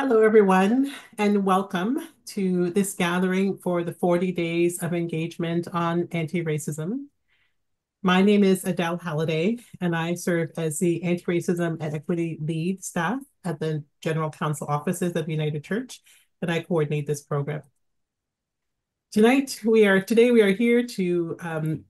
Hello, everyone, and welcome to this gathering for the 40 Days of Engagement on Anti-Racism. My name is Adele Halliday, and I serve as the Anti-Racism and Equity Lead staff at the General Council offices of United Church, and I coordinate this program. Tonight, we are today we are here to um,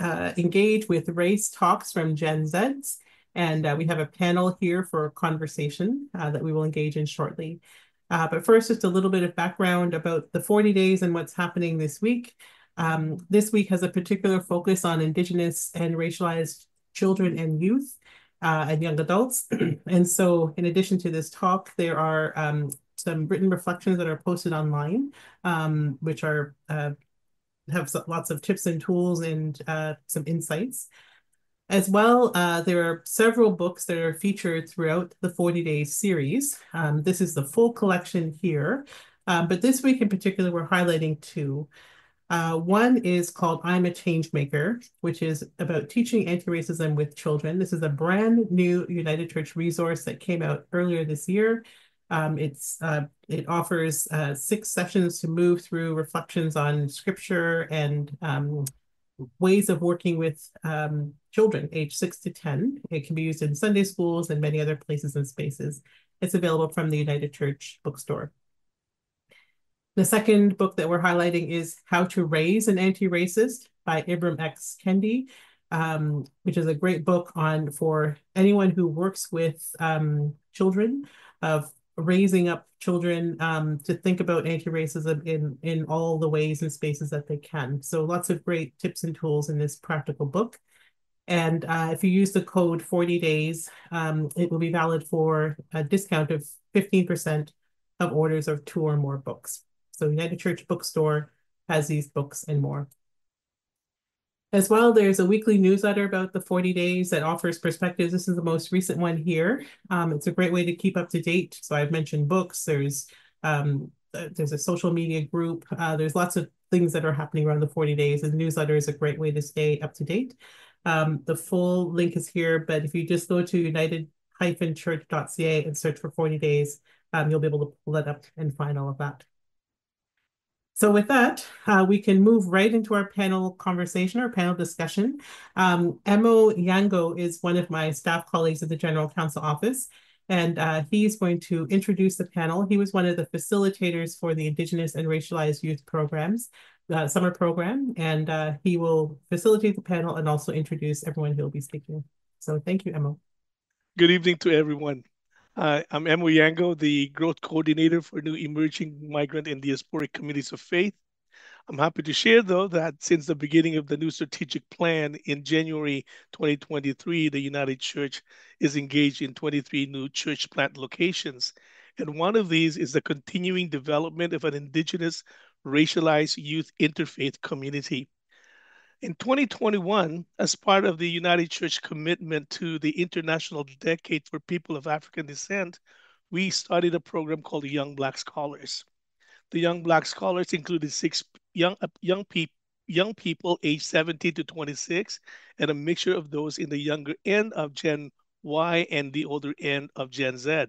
uh, engage with race talks from Gen Zs and uh, we have a panel here for a conversation uh, that we will engage in shortly. Uh, but first, just a little bit of background about the 40 days and what's happening this week. Um, this week has a particular focus on Indigenous and racialized children and youth uh, and young adults. and so in addition to this talk, there are um, some written reflections that are posted online, um, which are uh, have lots of tips and tools and uh, some insights. As well, uh, there are several books that are featured throughout the 40 Days series. Um, this is the full collection here, um, but this week in particular, we're highlighting two. Uh, one is called I'm a Changemaker, which is about teaching anti-racism with children. This is a brand new United Church resource that came out earlier this year. Um, it's uh, it offers uh, six sessions to move through reflections on scripture and um, ways of working with um, children age six to 10. It can be used in Sunday schools and many other places and spaces. It's available from the United Church bookstore. The second book that we're highlighting is How to Raise an Anti-Racist by Ibram X. Kendi, um, which is a great book on for anyone who works with um, children of raising up children um, to think about anti-racism in, in all the ways and spaces that they can. So lots of great tips and tools in this practical book. And uh, if you use the code 40 days, um, it will be valid for a discount of 15% of orders of two or more books. So United Church Bookstore has these books and more. As well, there's a weekly newsletter about the 40 days that offers perspectives. This is the most recent one here. Um, it's a great way to keep up to date. So I've mentioned books, there's um, uh, there's a social media group. Uh, there's lots of things that are happening around the 40 days. And the newsletter is a great way to stay up to date. Um, the full link is here, but if you just go to united-church.ca and search for 40 days, um, you'll be able to pull that up and find all of that. So with that, uh, we can move right into our panel conversation or panel discussion. Um, Emo Yango is one of my staff colleagues at the General Council Office, and uh, he's going to introduce the panel. He was one of the facilitators for the Indigenous and Racialized Youth Programs, uh, summer program, and uh, he will facilitate the panel and also introduce everyone who will be speaking. So thank you, Emo. Good evening to everyone. Uh, I'm Emo Yango, the growth coordinator for new emerging migrant and diasporic communities of faith. I'm happy to share, though, that since the beginning of the new strategic plan in January 2023, the United Church is engaged in 23 new church plant locations. And one of these is the continuing development of an Indigenous racialized youth interfaith community. In 2021, as part of the United Church commitment to the International Decade for People of African Descent, we started a program called the Young Black Scholars. The Young Black Scholars included six young, uh, young, pe- young people aged 17 to 26 and a mixture of those in the younger end of Gen Y and the older end of Gen Z.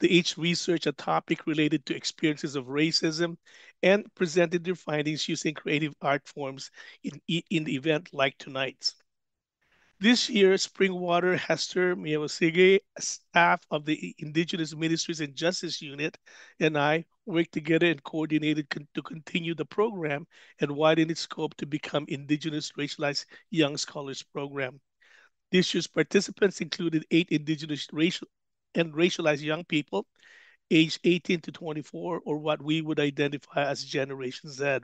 They each researched a topic related to experiences of racism and presented their findings using creative art forms in, in the event like tonight's. This year, Springwater Hester Miyawasige, staff of the Indigenous Ministries and Justice Unit, and I worked together and coordinated con to continue the program and widen its scope to become Indigenous Racialized Young Scholars Program. This year's participants included eight Indigenous racial and racialized young people aged 18 to 24, or what we would identify as Generation Z.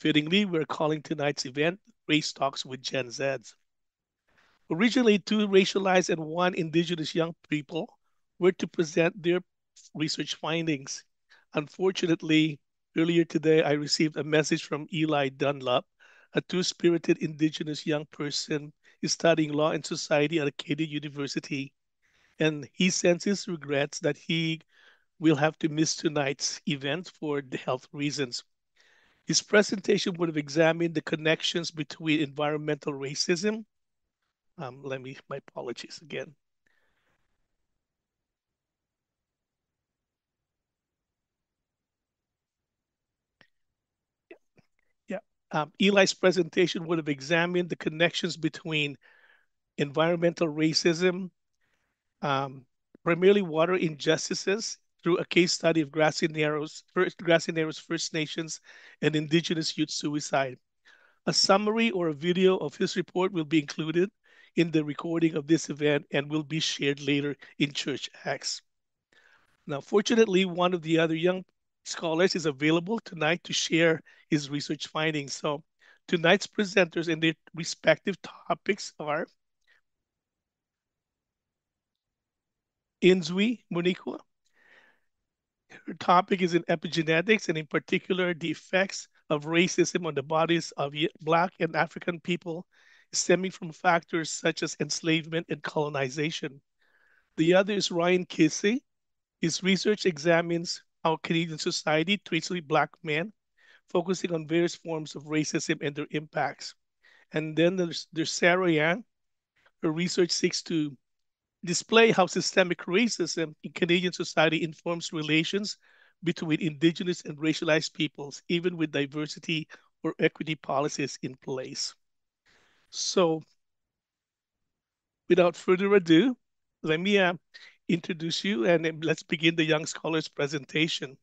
Fittingly, we're calling tonight's event Race Talks with Gen Zs. Originally, two racialized and one indigenous young people were to present their research findings. Unfortunately, earlier today, I received a message from Eli Dunlap, a two-spirited indigenous young person studying law and society at Acadia University and he sends his regrets that he will have to miss tonight's event for health reasons. His presentation would have examined the connections between environmental racism. Um, let me, my apologies again. Yeah, um, Eli's presentation would have examined the connections between environmental racism, um, primarily water injustices, through a case study of Grassy Narrows, first, Grassy Narrows First Nations and Indigenous youth suicide. A summary or a video of his report will be included in the recording of this event and will be shared later in Church Acts. Now, fortunately, one of the other young scholars is available tonight to share his research findings. So tonight's presenters and their respective topics are Inzwi Munikwa. Her topic is in epigenetics and in particular the effects of racism on the bodies of Black and African people stemming from factors such as enslavement and colonization. The other is Ryan Casey. His research examines how Canadian society treats Black men, focusing on various forms of racism and their impacts. And then there's, there's Sarah Yang. Her research seeks to display how systemic racism in Canadian society informs relations between Indigenous and racialized peoples, even with diversity or equity policies in place. So, without further ado, let me uh, introduce you and let's begin the young scholars presentation.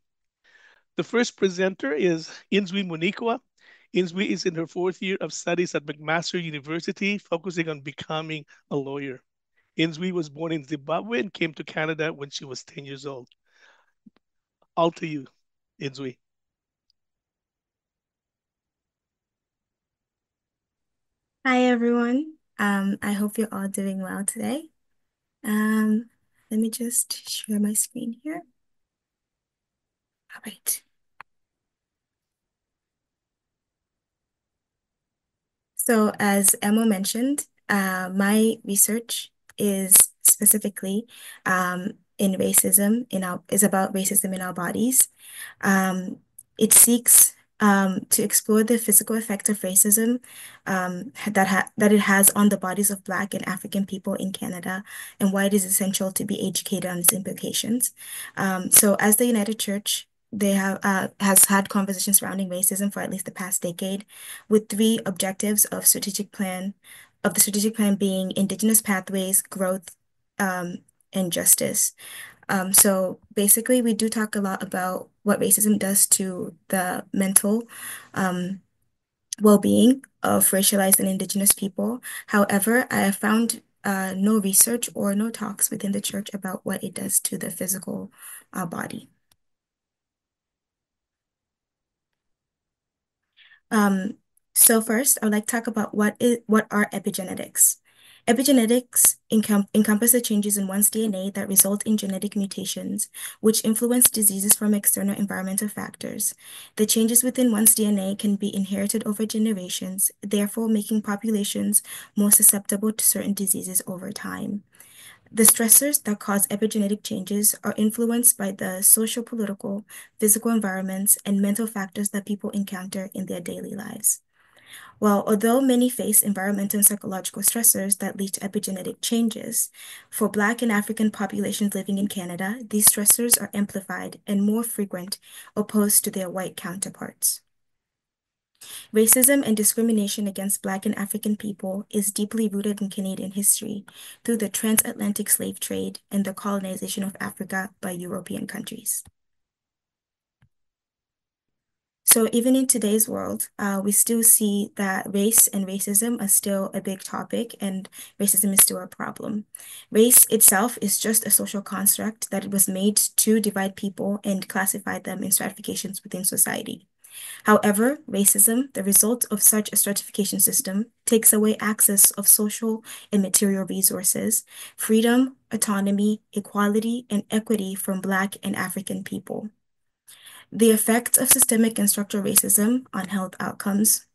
The first presenter is Inzwi Munikwa. Inzwi is in her fourth year of studies at McMaster University, focusing on becoming a lawyer. Inzwi was born in Zimbabwe and came to Canada when she was 10 years old. All to you, Inzwi. Hi, everyone. Um, I hope you're all doing well today. Um, let me just share my screen here. All right. So as Emma mentioned, uh, my research is specifically um, in racism in our is about racism in our bodies. Um, it seeks um, to explore the physical effects of racism um, that ha that it has on the bodies of Black and African people in Canada, and why it is essential to be educated on its implications. Um, so, as the United Church, they have uh, has had conversations surrounding racism for at least the past decade, with three objectives of strategic plan of the strategic plan being indigenous pathways, growth, um, and justice. Um, so basically, we do talk a lot about what racism does to the mental um, well-being of racialized and indigenous people. However, I have found uh, no research or no talks within the church about what it does to the physical uh, body. Um, so first, I would like to talk about what is what are epigenetics. Epigenetics encom encompass the changes in one's DNA that result in genetic mutations, which influence diseases from external environmental factors. The changes within one's DNA can be inherited over generations, therefore making populations more susceptible to certain diseases over time. The stressors that cause epigenetic changes are influenced by the social, political, physical environments, and mental factors that people encounter in their daily lives. Well, although many face environmental and psychological stressors that lead to epigenetic changes, for Black and African populations living in Canada, these stressors are amplified and more frequent opposed to their white counterparts. Racism and discrimination against Black and African people is deeply rooted in Canadian history through the transatlantic slave trade and the colonization of Africa by European countries. So even in today's world, uh, we still see that race and racism are still a big topic and racism is still a problem. Race itself is just a social construct that was made to divide people and classify them in stratifications within society. However, racism, the result of such a stratification system, takes away access of social and material resources, freedom, autonomy, equality, and equity from Black and African people. The effects of systemic and structural racism on health outcomes.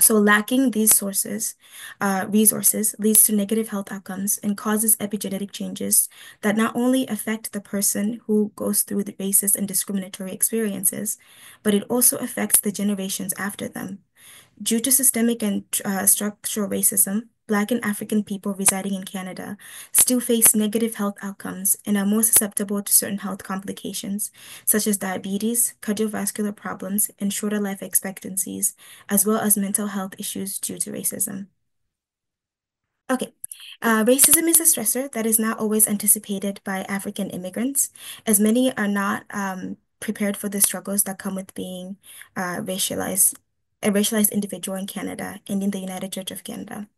So lacking these sources, uh, resources leads to negative health outcomes and causes epigenetic changes that not only affect the person who goes through the racist and discriminatory experiences, but it also affects the generations after them. Due to systemic and uh, structural racism, Black and African people residing in Canada still face negative health outcomes and are more susceptible to certain health complications, such as diabetes, cardiovascular problems, and shorter life expectancies, as well as mental health issues due to racism. Okay, uh, racism is a stressor that is not always anticipated by African immigrants, as many are not um, prepared for the struggles that come with being uh, racialized, a racialized individual in Canada and in the United Church of Canada.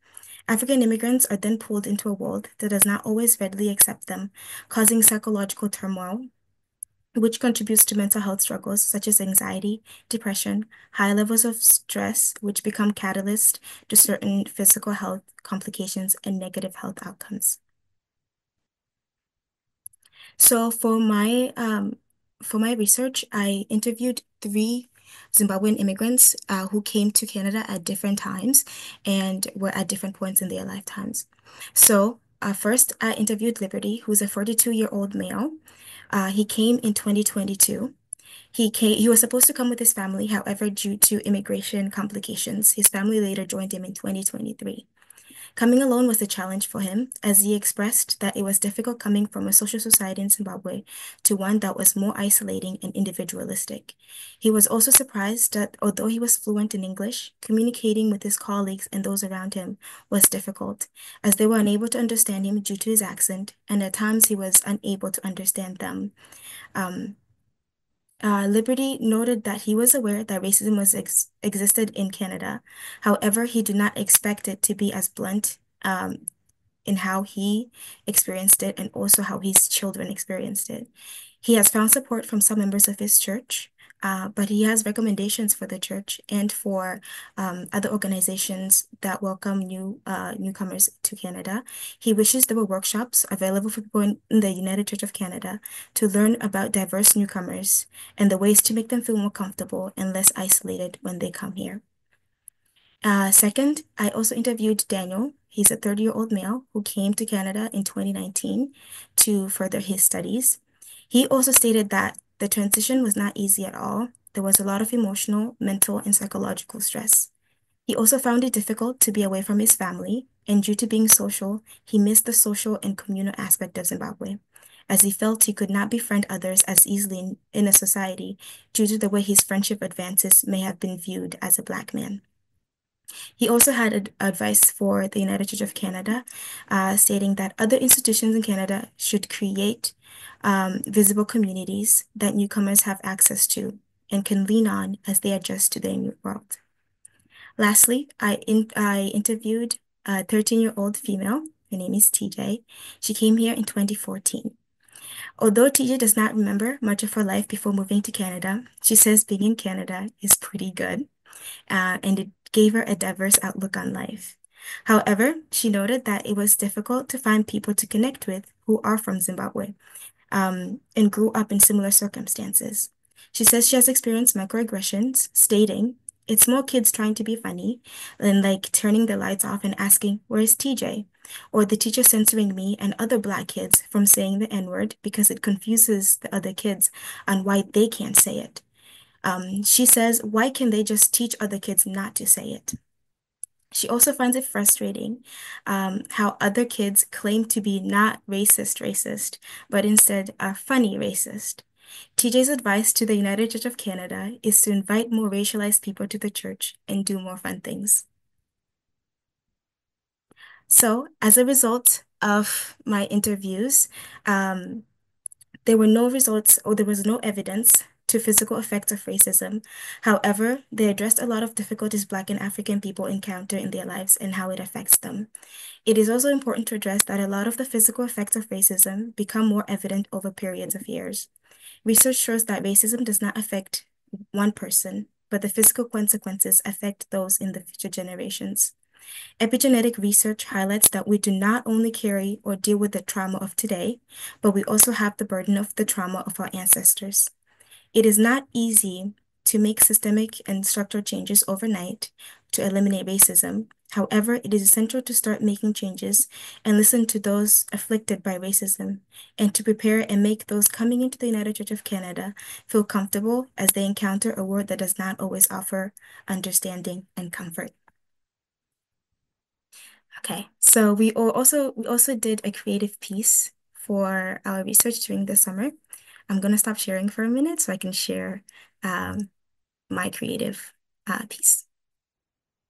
African immigrants are then pulled into a world that does not always readily accept them, causing psychological turmoil, which contributes to mental health struggles such as anxiety, depression, high levels of stress, which become catalysts to certain physical health complications and negative health outcomes. So for my um, for my research, I interviewed three Zimbabwean immigrants uh, who came to Canada at different times and were at different points in their lifetimes. So uh, first, I interviewed Liberty, who's a 42-year-old male. Uh, he came in 2022. He came, he was supposed to come with his family, however, due to immigration complications, his family later joined him in 2023. Coming alone was a challenge for him, as he expressed that it was difficult coming from a social society in Zimbabwe to one that was more isolating and individualistic. He was also surprised that although he was fluent in English, communicating with his colleagues and those around him was difficult, as they were unable to understand him due to his accent, and at times he was unable to understand them. Um, uh, Liberty noted that he was aware that racism was ex existed in Canada. However, he did not expect it to be as blunt um, in how he experienced it and also how his children experienced it. He has found support from some members of his church, uh, but he has recommendations for the church and for um, other organizations that welcome new uh, newcomers to Canada. He wishes there were workshops available for people in, the United Church of Canada to learn about diverse newcomers and the ways to make them feel more comfortable and less isolated when they come here. Uh, second, I also interviewed Daniel. He's a 30-year-old male who came to Canada in 2019 to further his studies. He also stated that the transition was not easy at all. There was a lot of emotional, mental, and psychological stress. He also found it difficult to be away from his family, and due to being social, he missed the social and communal aspect of Zimbabwe, as he felt he could not befriend others as easily in, a society due to the way his friendship advances may have been viewed as a Black man. He also had ad advice for the United Church of Canada, uh, stating that other institutions in Canada should create um, visible communities that newcomers have access to and can lean on as they adjust to their new world. Lastly, I, in, I interviewed a 13-year-old female. Her name is TJ. She came here in 2014. Although TJ does not remember much of her life before moving to Canada, she says being in Canada is pretty good, uh, and it gave her a diverse outlook on life. However, she noted that it was difficult to find people to connect with who are from Zimbabwe, um, and grew up in similar circumstances. She says she has experienced microaggressions, stating, it's more kids trying to be funny than like turning the lights off and asking, Where's TJ? Or the teacher censoring me and other Black kids from saying the N word because it confuses the other kids on why they can't say it. Um, she says, Why can they just teach other kids not to say it? She also finds it frustrating um, how other kids claim to be not racist racist, but instead are funny racist. TJ's advice to the United Church of Canada is to invite more racialized people to the church and do more fun things. So, as a result of my interviews, um, there were no results or there was no evidence to physical effects of racism. However, they addressed a lot of difficulties Black and African people encounter in their lives and how it affects them. It is also important to address that a lot of the physical effects of racism become more evident over periods of years. Research shows that racism does not affect one person, but the physical consequences affect those in the future generations. Epigenetic research highlights that we do not only carry or deal with the trauma of today, but we also have the burden of the trauma of our ancestors. It is not easy to make systemic and structural changes overnight to eliminate racism. However, it is essential to start making changes and listen to those afflicted by racism and to prepare and make those coming into the United Church of Canada feel comfortable as they encounter a world that does not always offer understanding and comfort. Okay, so we also we also did a creative piece for our research during the summer. I'm gonna stop sharing for a minute so I can share um, my creative uh, piece.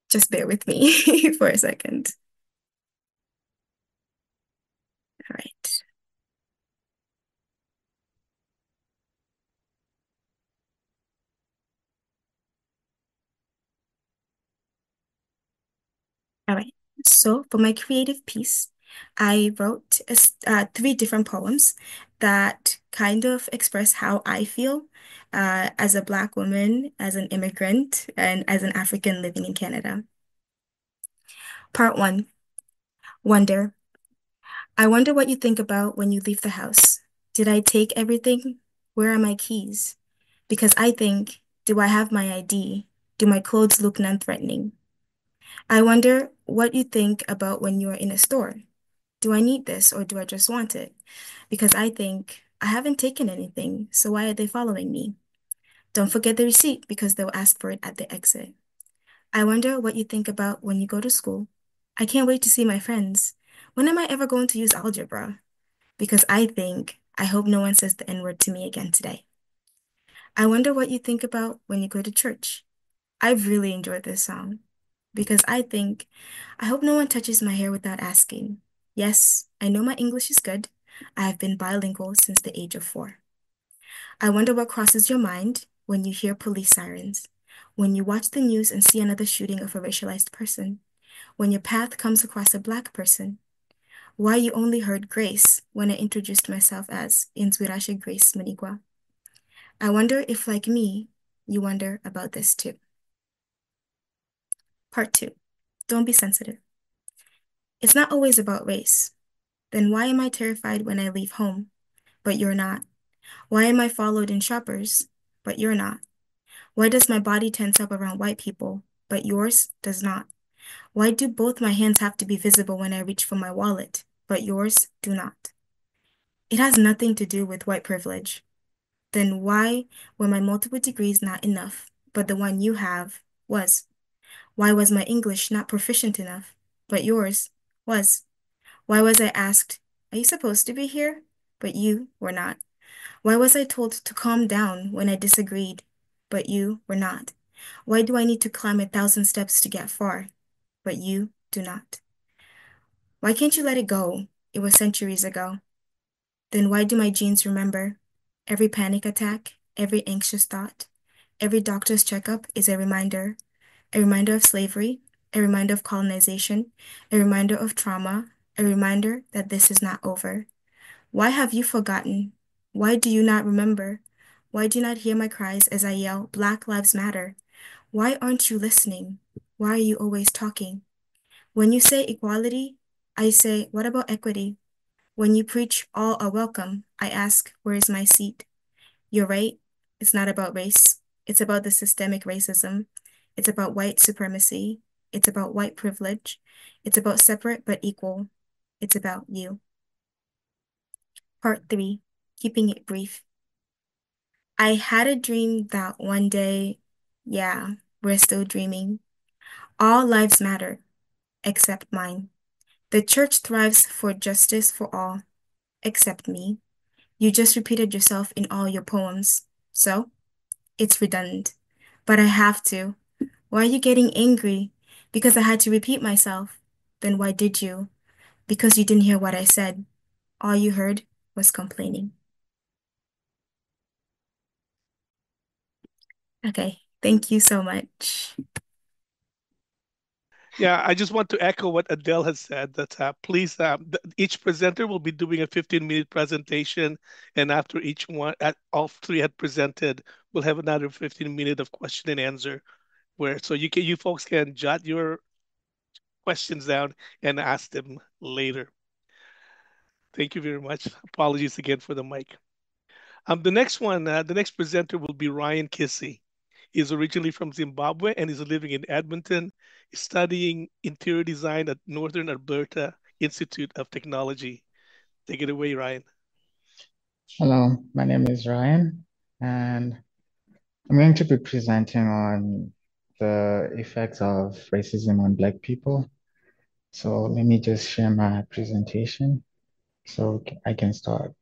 Just bear with me for a second. All right. All right. So for my creative piece, I wrote uh, three different poems that kind of express how I feel uh, as a Black woman, as an immigrant, and as an African living in Canada. Part one, wonder. I wonder what you think about when you leave the house. Did I take everything? Where are my keys? Because I think, do I have my ID? Do my clothes look non-threatening? I wonder what you think about when you're in a store. Do I need this or do I just want it? Because I think I haven't taken anything, so why are they following me? Don't forget the receipt because they'll ask for it at the exit. I wonder what you think about when you go to school. I can't wait to see my friends. When am I ever going to use algebra? Because I think I hope no one says the N word to me again today. I wonder what you think about when you go to church. I've really enjoyed this song because I think I hope no one touches my hair without asking. Yes, I know my English is good. I have been bilingual since the age of four. I wonder what crosses your mind when you hear police sirens, when you watch the news and see another shooting of a racialized person, when your path comes across a Black person. Why you only heard Grace when I introduced myself as Inzwirashe Grace Munikwa. I wonder if, like me, you wonder about this too. Part two, don't be sensitive. It's not always about race. Then why am I terrified when I leave home, but you're not? Why am I followed in shoppers, but you're not? Why does my body tense up around white people, but yours does not? Why do both my hands have to be visible when I reach for my wallet, but yours do not? It has nothing to do with white privilege. Then why were my multiple degrees not enough, but the one you have was? Why was my English not proficient enough, but yours was. Why was I asked, Are you supposed to be here? But you were not. Why was I told to calm down when I disagreed, but you were not? Why do I need to climb a thousand steps to get far, but you do not? Why can't you let it go? It was centuries ago. Then why do my genes remember? Every panic attack, every anxious thought, every doctor's checkup is a reminder, a reminder of slavery, a reminder of colonization, a reminder of trauma, a reminder that this is not over. Why have you forgotten? Why do you not remember? Why do you not hear my cries as I yell, Black Lives Matter? Why aren't you listening? Why are you always talking? When you say equality, I say, what about equity? When you preach all are welcome, I ask, where is my seat? You're right, it's not about race. It's about the systemic racism. It's about white supremacy. It's about white privilege. It's about separate but equal. It's about you. Part three, keeping it brief. I had a dream that one day, yeah, we're still dreaming. All lives matter, except mine. The church thrives for justice for all, except me. You just repeated yourself in all your poems, so it's redundant. But I have to. Why are you getting angry? Because I had to repeat myself. Then why did you? Because you didn't hear what I said. All you heard was complaining. Okay, thank you so much. Yeah, I just want to echo what Adele has said. That uh, please, uh, each presenter will be doing a 15-minute presentation, and after each one, at all three had presented, we'll have another 15 minute of question and answer where so you can you folks can jot your questions down and ask them later. Thank you very much. Apologies again for the mic. Um, the next one, uh, the next presenter will be Ryan Kissy. He's originally from Zimbabwe and is living in Edmonton, studying interior design at Northern Alberta Institute of Technology. Take it away, Ryan. Hello, my name is Ryan, and I'm going to be presenting on the effects of racism on Black people. So let me just share my presentation so I can start.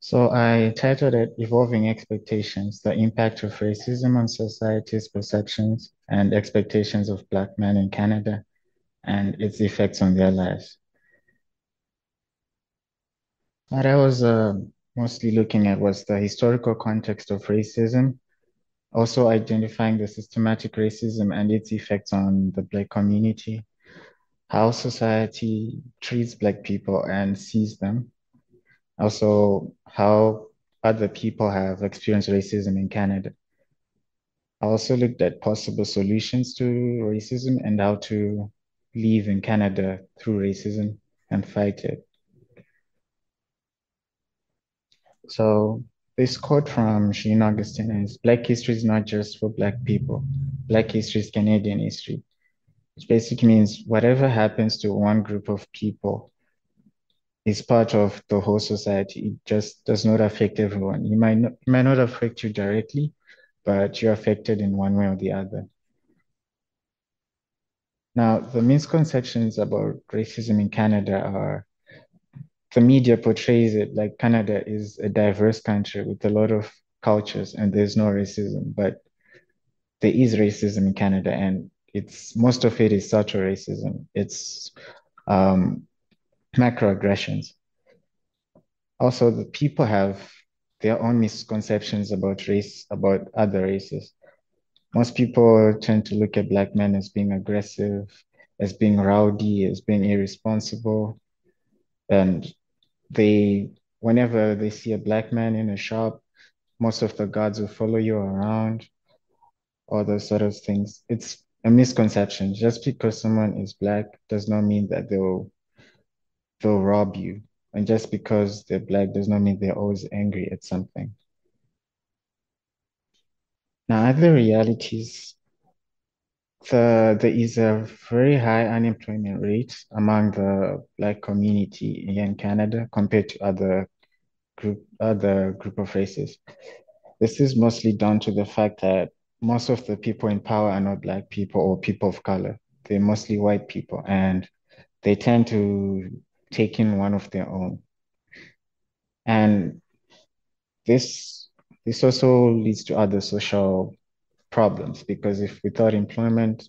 So I titled it Evolving Expectations, the Impact of Racism on Society's Perceptions and Expectations of Black Men in Canada and its effects on their lives. What I was uh, mostly looking at was the historical context of racism, also identifying the systematic racism and its effects on the Black community, how society treats Black people and sees them, also how other people have experienced racism in Canada. I also looked at possible solutions to racism and how to live in Canada through racism and fight it. So this quote from Jean Augustine is Black history is not just for Black people. Black history is Canadian history, which basically means whatever happens to one group of people is part of the whole society. It just does not affect everyone. You might not, it might not affect you directly, but you're affected in one way or the other. Now, the misconceptions about racism in Canada are the media portrays it like Canada is a diverse country with a lot of cultures and there's no racism, but there is racism in Canada and it's most of it is subtle racism. It's um, macroaggressions. Also, the people have their own misconceptions about race, about other races. Most people tend to look at Black men as being aggressive, as being rowdy, as being irresponsible. And they, whenever they see a Black man in a shop, most of the guards will follow you around, all those sort of things. It's a misconception. Just because someone is Black does not mean that they'll they'll rob you. And just because they're black does not mean they're always angry at something. Now, other realities, the, there is a very high unemployment rate among the black community in Canada compared to other group other group of races. This is mostly down to the fact that most of the people in power are not black people or people of color. They're mostly white people, and they tend to take in one of their own. And this this also leads to other social problems because if without employment,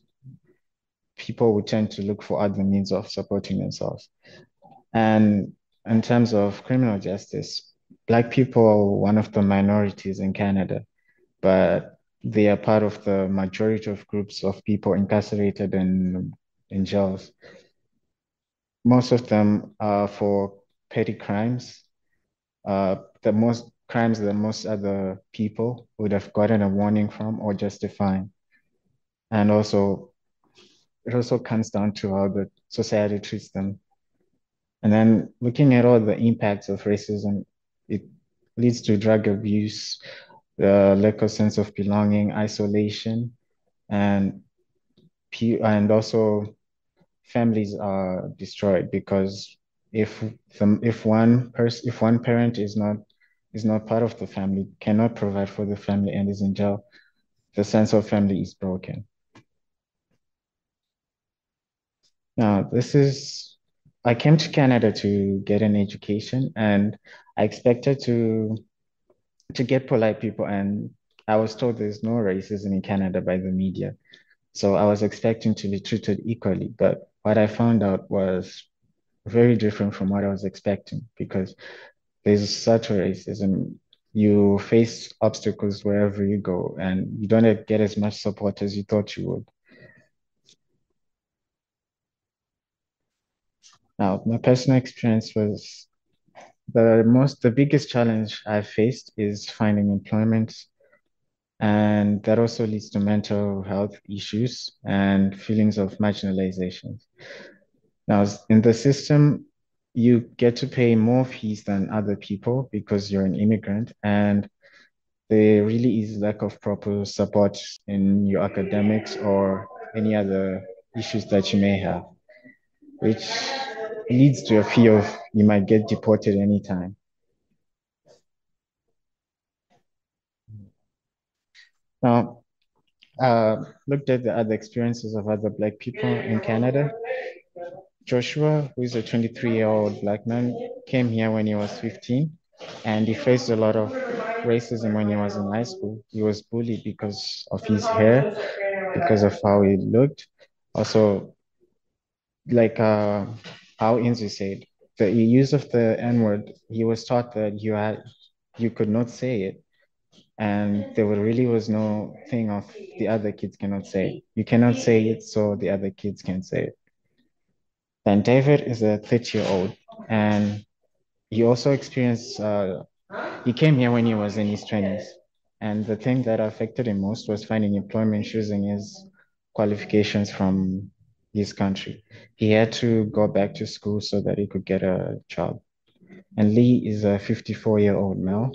people would tend to look for other means of supporting themselves. And in terms of criminal justice, Black people are one of the minorities in Canada, but they are part of the majority of groups of people incarcerated in, in jails most of them are for petty crimes. Uh, the most crimes that most other people would have gotten a warning from or just a fine. And also, it also comes down to how the society treats them. And then looking at all the impacts of racism, it leads to drug abuse, the lack of sense of belonging, isolation, and and also families are destroyed because if the, if one person if one parent is not is not part of the family cannot provide for the family and is in jail. The sense of family is broken. Now this is i came to canada to get an education and i expected to to get polite people and i was told there's no racism in canada by the media. So i was expecting to be treated equally but what I found out was very different from what I was expecting because there's such a racism. You face obstacles wherever you go, and you don't get as much support as you thought you would. Now, my personal experience was the most, the biggest challenge I faced is finding employment. And that also leads to mental health issues and feelings of marginalization. Now, in the system, you get to pay more fees than other people because you're an immigrant, and there really is lack of proper support in your academics or any other issues that you may have, which leads to a fear of you might get deported anytime. Now, uh, looked at the other experiences of other Black people in Canada. Joshua, who is a 23 year old Black man, came here when he was 15 and he faced a lot of racism when he was in high school. He was bullied because of his hair, because of how he looked. Also, like uh, how Inzwi said, the use of the N word, he was taught that you had you could not say it. And there really was no thing of the other kids cannot say. You cannot say it, so the other kids can say it. Then David is a 30 year old, and he also experienced, uh, he came here when he was in his 20s. And the thing that affected him most was finding employment using his qualifications from his country. He had to go back to school so that he could get a job. And Lee is a 54 year old male.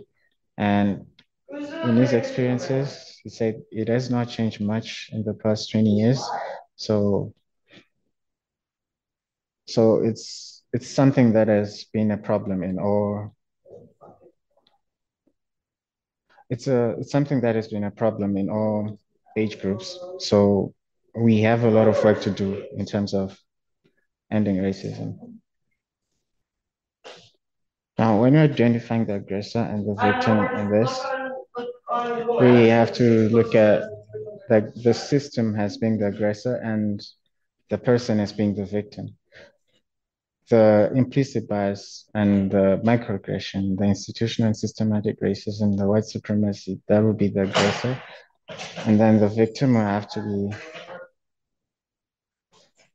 And in his experiences, he said it has not changed much in the past 20 years. So, so it's it's something that has been a problem in all. It's a it's something that has been a problem in all age groups. So we have a lot of work to do in terms of ending racism. Now, when we're identifying the aggressor and the victim in this, we have to look at the, the system as being the aggressor and the person as being the victim. The implicit bias and the microaggression, the institutional and systematic racism, the white supremacy, that would be the aggressor. And then the victim will have to be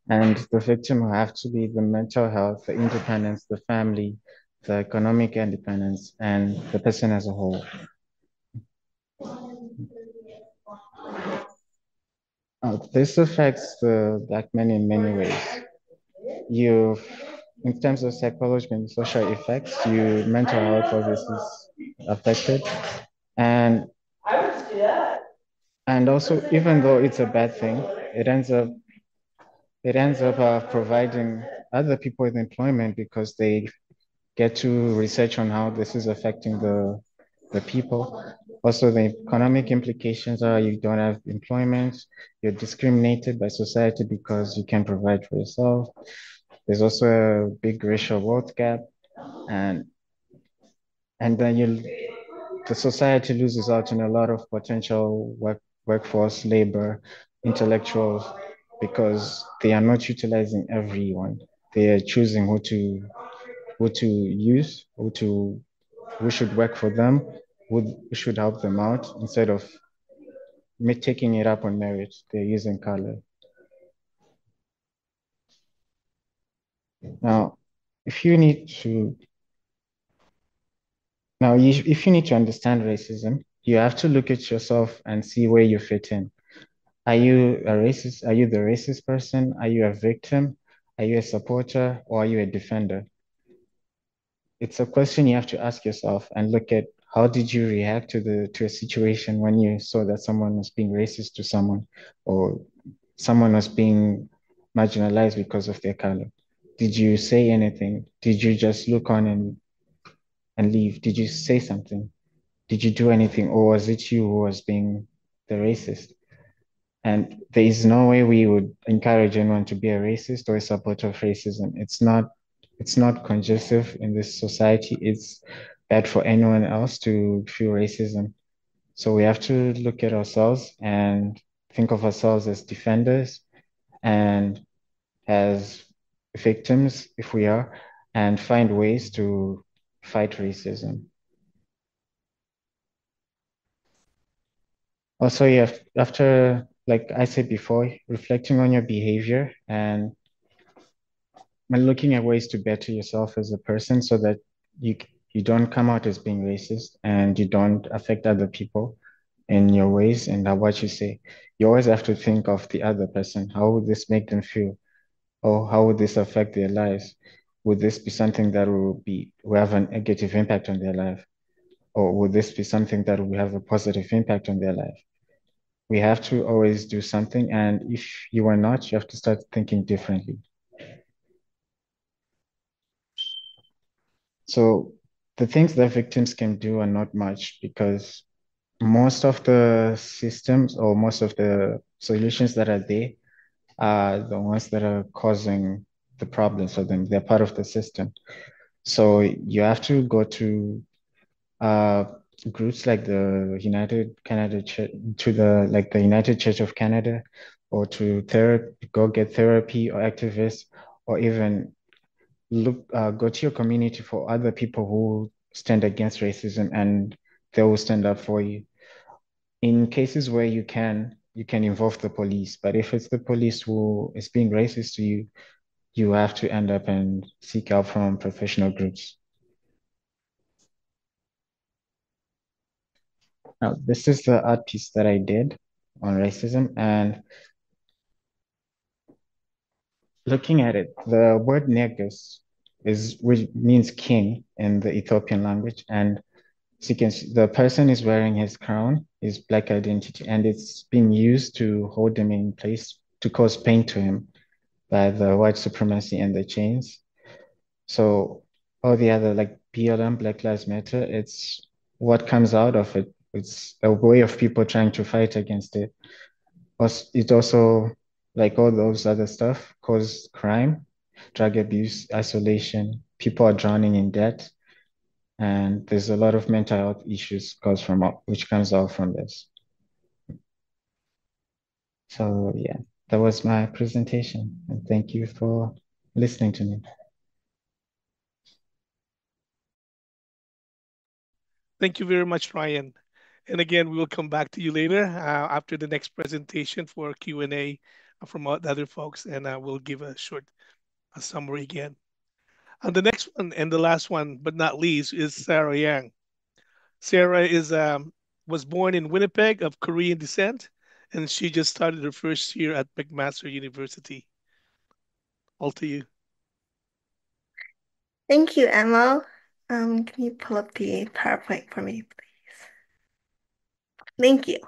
and the victim will have to be the mental health, the independence, the family, the economic independence, and the person as a whole. Uh, this affects the black men in many ways. You, in terms of psychological and social effects, you mental health obviously is affected, and and also even though it's a bad thing, it ends up it ends up uh, providing other people with employment because they get to research on how this is affecting the the people also, the economic implications are you don't have employment, you're discriminated by society because you can't provide for yourself. There's also a big racial wealth gap, and and then you, the society loses out on a lot of potential work, workforce, labor, intellectuals, because they are not utilizing everyone. They are choosing who to who to use, who to who should work for them, who should help them out instead of taking it up on merit. They're using color. Now, if you need to now, you, if you need to understand racism, you have to look at yourself and see where you fit in. Are you a racist? Are you the racist person? Are you a victim? Are you a supporter or are you a defender? It's a question you have to ask yourself and look at how did you react to the to a situation when you saw that someone was being racist to someone or someone was being marginalized because of their color did you say anything? Did you just look on and and leave? Did you say something? Did you do anything? Or was it you who was being the racist? And there is no way we would encourage anyone to be a racist or a supporter of racism. It's not it's not conducive in this society. It's bad for anyone else to feel racism. So we have to look at ourselves and think of ourselves as defenders and as victims, if we are, and find ways to fight racism. Also, have, after, like I said before, reflecting on your behavior and looking at ways to better yourself as a person so that you you don't come out as being racist and you don't affect other people in your ways and what you say. You always have to think of the other person. How would this make them feel? Or how would this affect their lives? Would this be something that will be will have a negative impact on their life? Or would this be something that will have a positive impact on their life? We have to always do something. And if you are not, you have to start thinking differently. So the things that victims can do are not much because most of the systems or most of the solutions that are there are the ones that are causing the problems for them. They're part of the system. So you have to go to uh, groups like the United Canada Church, to the like the United Church of Canada, or to therapy, go get therapy or activists, or even look uh, go to your community for other people who stand against racism and they will stand up for you. In cases where you can, you can involve the police, but if it's the police who is being racist to you, you have to end up and seek help from professional groups. Now, this is the art piece that I did on racism, and looking at it, the word negus is which means king in the Ethiopian language, and so you can see the person is wearing his crown, his black identity, and it's being used to hold him in place to cause pain to him by the white supremacy and the chains. So all the other like BLM, Black Lives Matter, it's what comes out of it. It's a way of people trying to fight against it. It also, like all those other stuff, cause crime, drug abuse, isolation. People are drowning in debt, and there's a lot of mental health issues caused from which comes out from this. So yeah, that was my presentation, and thank you for listening to me. Thank you very much, Ryan. And again, we will come back to you later uh, after the next presentation for Q&A from the other folks, and uh, we'll give a short a summary again. And the next one and the last one, but not least, is Sarah Yang. Sarah is um, was born in Winnipeg of Korean descent, and she just started her first year at McMaster University. All to you. Thank you, Emma. Um, can you pull up the PowerPoint for me, please? Thank you.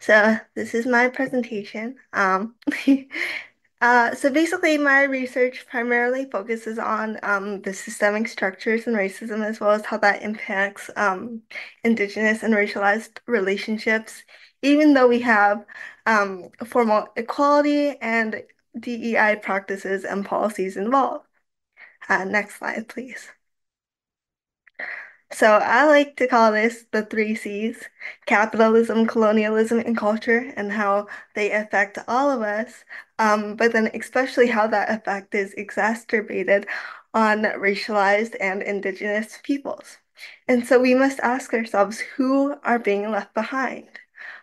So this is my presentation. Um, uh, so basically, my research primarily focuses on um, the systemic structures and racism, as well as how that impacts um, Indigenous and racialized relationships, even though we have um, formal equality and DEI practices and policies involved. Uh, next slide, please. So I like to call this the three C's capitalism, colonialism, and culture, and how they affect all of us. Um, but then, especially how that effect is exacerbated on racialized and indigenous peoples. And so we must ask ourselves who are being left behind.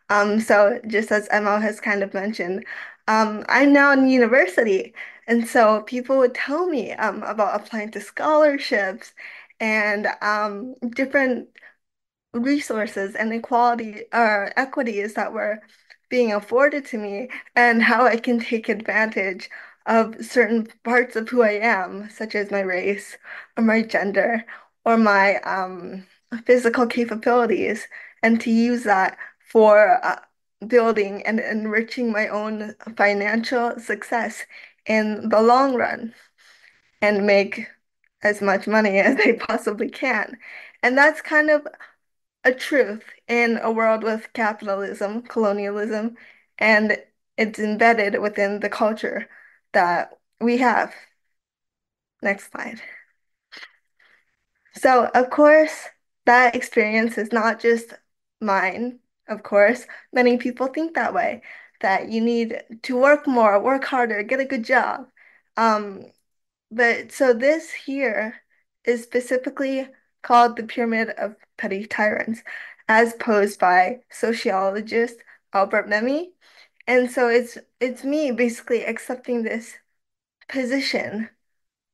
Um, so just as Emma has kind of mentioned, um, I'm now in university, and so people would tell me um, about applying to scholarships and um, different resources and equality or uh, equities that were being afforded to me and how I can take advantage of certain parts of who I am, such as my race or my gender or my um, physical capabilities, and to use that for uh, building and enriching my own financial success in the long run and make as much money as they possibly can. And that's kind of a truth in a world with capitalism, colonialism, and it's embedded within the culture that we have. Next slide. So, of course, that experience is not just mine, of course. Many people think that way, that you need to work more, work harder, get a good job. Um, but so this here is specifically called the Pyramid of Petty Tyrants, as posed by sociologist Albert Memmi. And so it's it's me basically accepting this position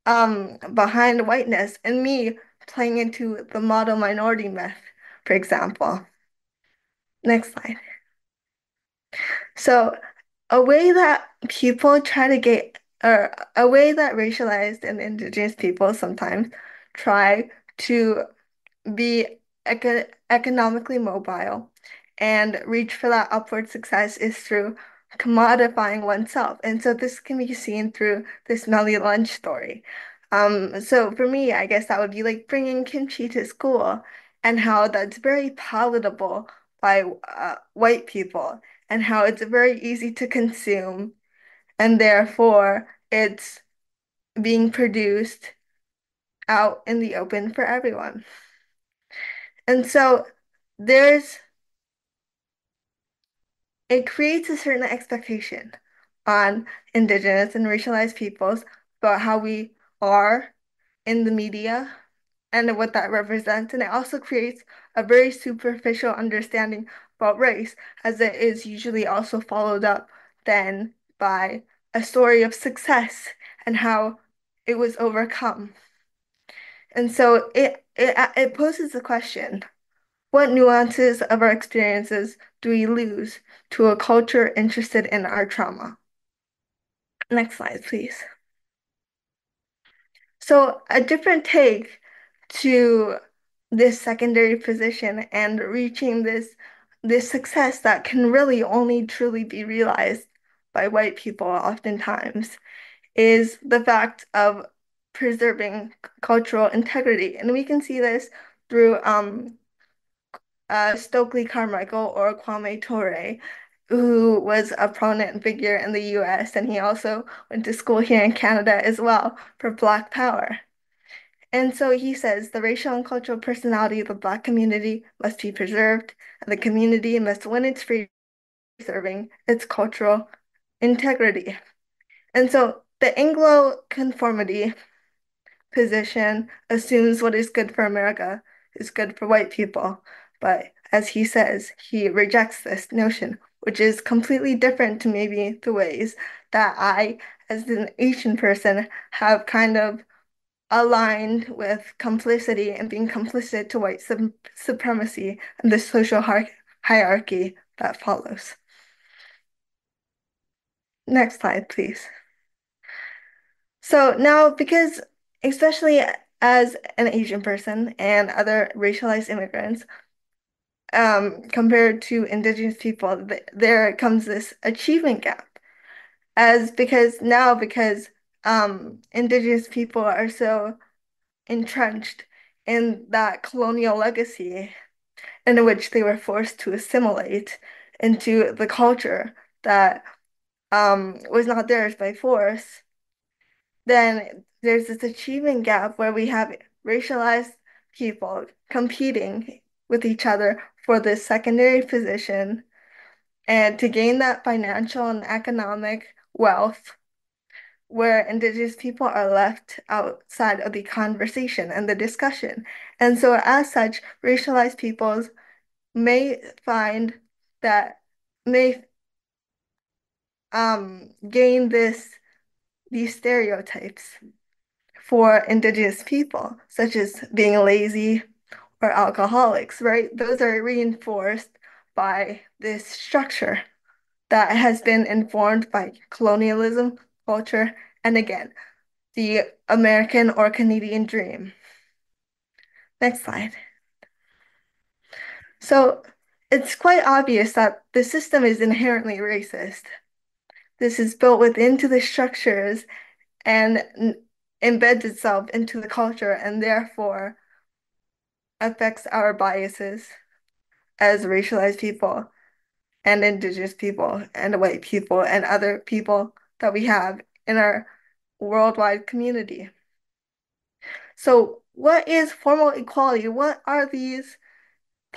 um behind whiteness and me playing into the model minority myth, for example. Next slide. So a way that people try to get or a way that racialized and indigenous people sometimes try to be eco economically mobile and reach for that upward success is through commodifying oneself. And so this can be seen through this smelly lunch story. Um, so for me, I guess that would be like bringing kimchi to school and how that's very palatable by uh, white people and how it's very easy to consume and therefore it's being produced out in the open for everyone. And so there's it creates a certain expectation on indigenous and racialized peoples about how we are in the media and what that represents. And it also creates a very superficial understanding about race, as it is usually also followed up then by a story of success and how it was overcome. And so it it, it poses the question. What nuances of our experiences do we lose to a culture interested in our trauma? Next slide, please. So a different take to this secondary position and reaching this this success that can really only truly be realized by white people oftentimes is the fact of preserving cultural integrity. And we can see this through um, uh, Stokely Carmichael or Kwame Ture, who was a prominent figure in the US, and he also went to school here in Canada as well for Black Power. And so he says the racial and cultural personality of the Black community must be preserved, and the community must win its freedom preserving its cultural integrity. And so the Anglo conformity position assumes what is good for America is good for white people. But as he says, he rejects this notion, which is completely different to maybe the ways that I, as an Asian person, have kind of aligned with complicity and being complicit to white supremacy and the social hierarchy that follows. Next slide, please. So now, because especially as an Asian person and other racialized immigrants, um, compared to indigenous people, th there comes this achievement gap. As because now, because um, indigenous people are so entrenched in that colonial legacy in which they were forced to assimilate into the culture that um, was not theirs by force, then there's this achievement gap where we have racialized people competing with each other for this secondary position and to gain that financial and economic wealth where indigenous people are left outside of the conversation and the discussion. And so as such, racialized peoples may find that may um gain this these stereotypes for indigenous people, such as being lazy or alcoholics, right? Those are reinforced by this structure that has been informed by colonialism, culture, and again, the American or Canadian dream. Next slide. So it's quite obvious that the system is inherently racist. This is built within to the structures and embeds itself into the culture and therefore affects our biases as racialized people and indigenous people and white people and other people that we have in our worldwide community. So what is formal equality? What are these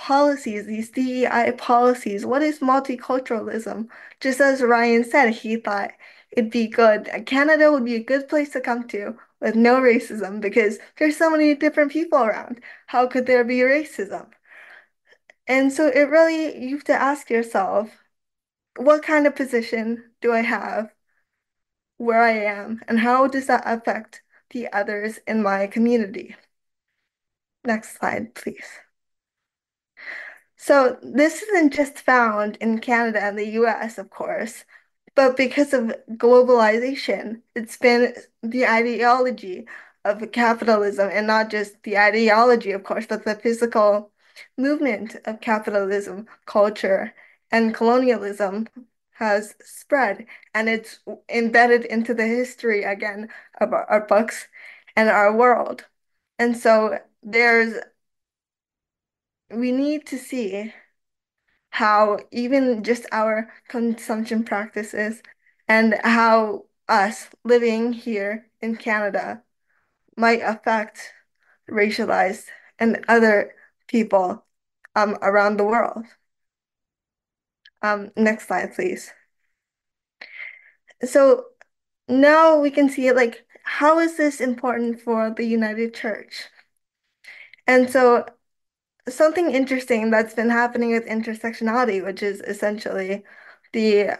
policies, these DEI policies? What is multiculturalism? Just as Ryan said, he thought it'd be good. Canada would be a good place to come to with no racism because there's so many different people around. How could there be racism? And so it really, you have to ask yourself, what kind of position do I have where I am, and how does that affect the others in my community? Next slide, please. So this isn't just found in Canada and the US, of course, but because of globalization, it's been the ideology of capitalism and not just the ideology, of course, but the physical movement of capitalism, culture, and colonialism has spread and it's embedded into the history again of our, our books and our world. And so there's we need to see how even just our consumption practices and how us living here in Canada might affect racialized and other people um, around the world. Um, next slide, please. So now we can see it like, how is this important for the United Church? And so something interesting that's been happening with intersectionality, which is essentially the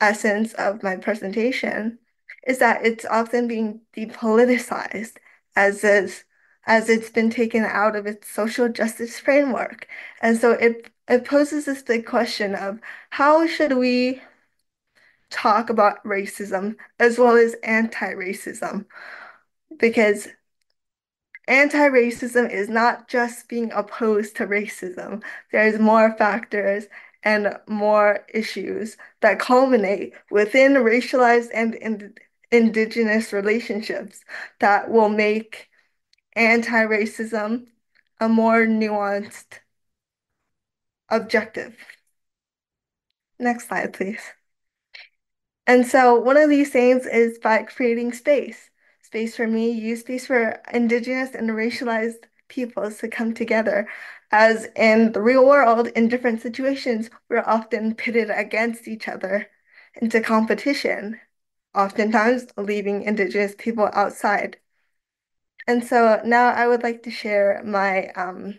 essence of my presentation, is that it's often being depoliticized as is as it's been taken out of its social justice framework. And so it it poses this big question of how should we talk about racism as well as anti-racism? Because anti-racism is not just being opposed to racism. There's more factors and more issues that culminate within racialized and in indigenous relationships that will make anti-racism a more nuanced objective. Next slide, please. And so one of these things is by creating space. Space for me, use space for indigenous and racialized peoples to come together. As in the real world, in different situations, we're often pitted against each other into competition, oftentimes leaving indigenous people outside. And so now I would like to share my um,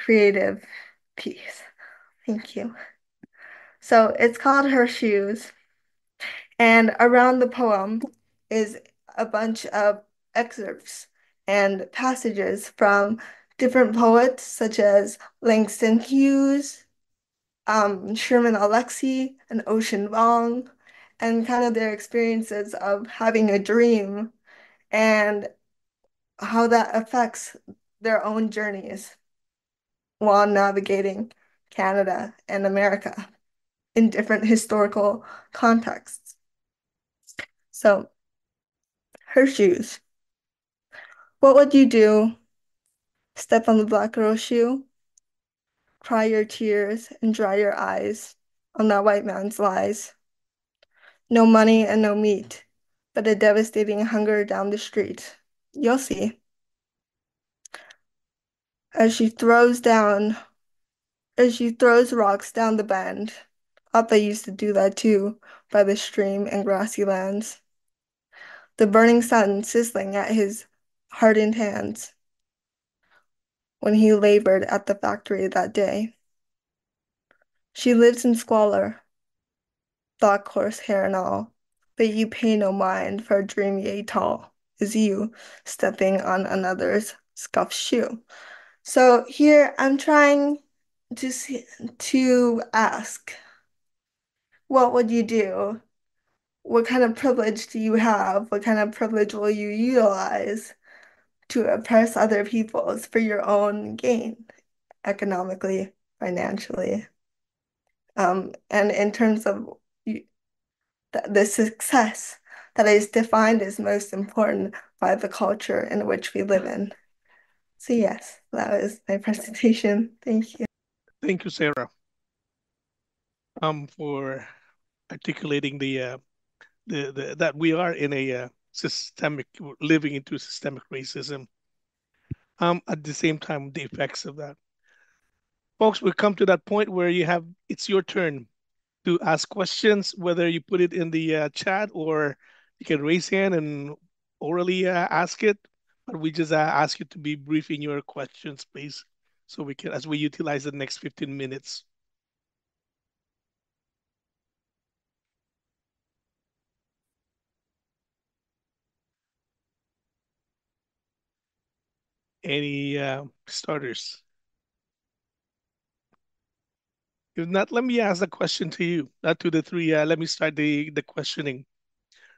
creative piece. Thank you. So it's called Her Shoes. And around the poem is a bunch of excerpts and passages from different poets such as Langston Hughes, um, Sherman Alexie, and Ocean Vuong, and kind of their experiences of having a dream and how that affects their own journeys while navigating Canada and America in different historical contexts. So, her shoes. What would you do? Step on the black girl's shoe? Cry your tears and dry your eyes on that white man's lies. No money and no meat, but a devastating hunger down the street. You'll see. As she throws down, as she throws rocks down the bend. Appa used to do that too, by the stream and grassy lands. The burning sun sizzling at his hardened hands when he labored at the factory that day. She lives in squalor, thought coarse hair and all, but you pay no mind for a dream yea tall, is you stepping on another's scuffed shoe. So here I'm trying to see, to ask, what would you do? What kind of privilege do you have? What kind of privilege will you utilize to oppress other peoples for your own gain, economically, financially? Um, and in terms of the success that is defined as most important by the culture in which we live in. So yes, that was my presentation. Thank you. Thank you, Sarah, um, for articulating the, uh, the, that we are in a uh, systemic living into systemic racism. Um, at the same time, the effects of that. Folks, we come to that point where you have it's your turn to ask questions, whether you put it in the uh, chat or you can raise hand and orally uh, ask it. But we just uh, ask you to be brief in your questions, please, so we can as we utilize the next 15 minutes. Any uh, starters? If not, let me ask the question to you, not to the three. Uh, let me start the, the questioning.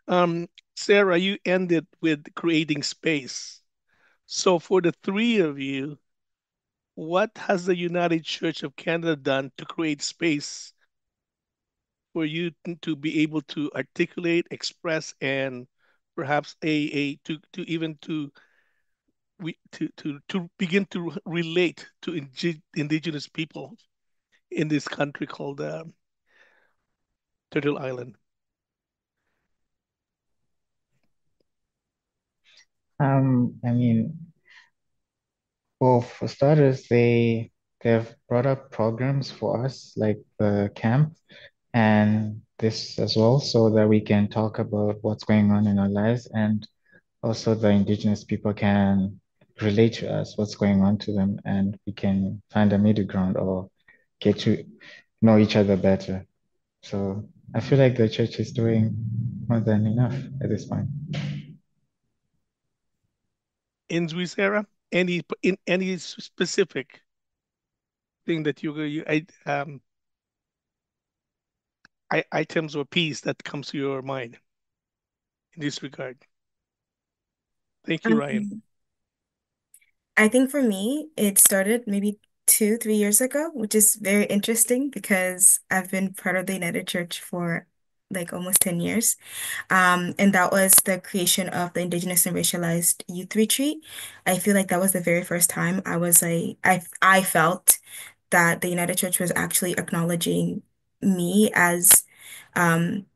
Um, Sarah, you ended with creating space. So for the three of you, what has the United Church of Canada done to create space for you to be able to articulate, express, and perhaps a, a to, to even to we to to to begin to relate to indigenous people in this country called uh, Turtle Island? Um, I mean, well, for starters, they they've brought up programs for us like the camp and this as well, so that we can talk about what's going on in our lives and also the indigenous people can relate to us, what's going on to them, and we can find a middle ground or get to know each other better. So I feel like the church is doing more than enough at this point. In Sarah, any in any specific thing that you you I, um I, items or piece that comes to your mind in this regard? Thank you, Ryan. I think for me, it started maybe two, three years ago, which is very interesting because I've been part of the United Church for like almost 10 years. Um, and that was the creation of the Indigenous and Racialized Youth Retreat. I feel like that was the very first time I was like, I I felt that the United Church was actually acknowledging me as um,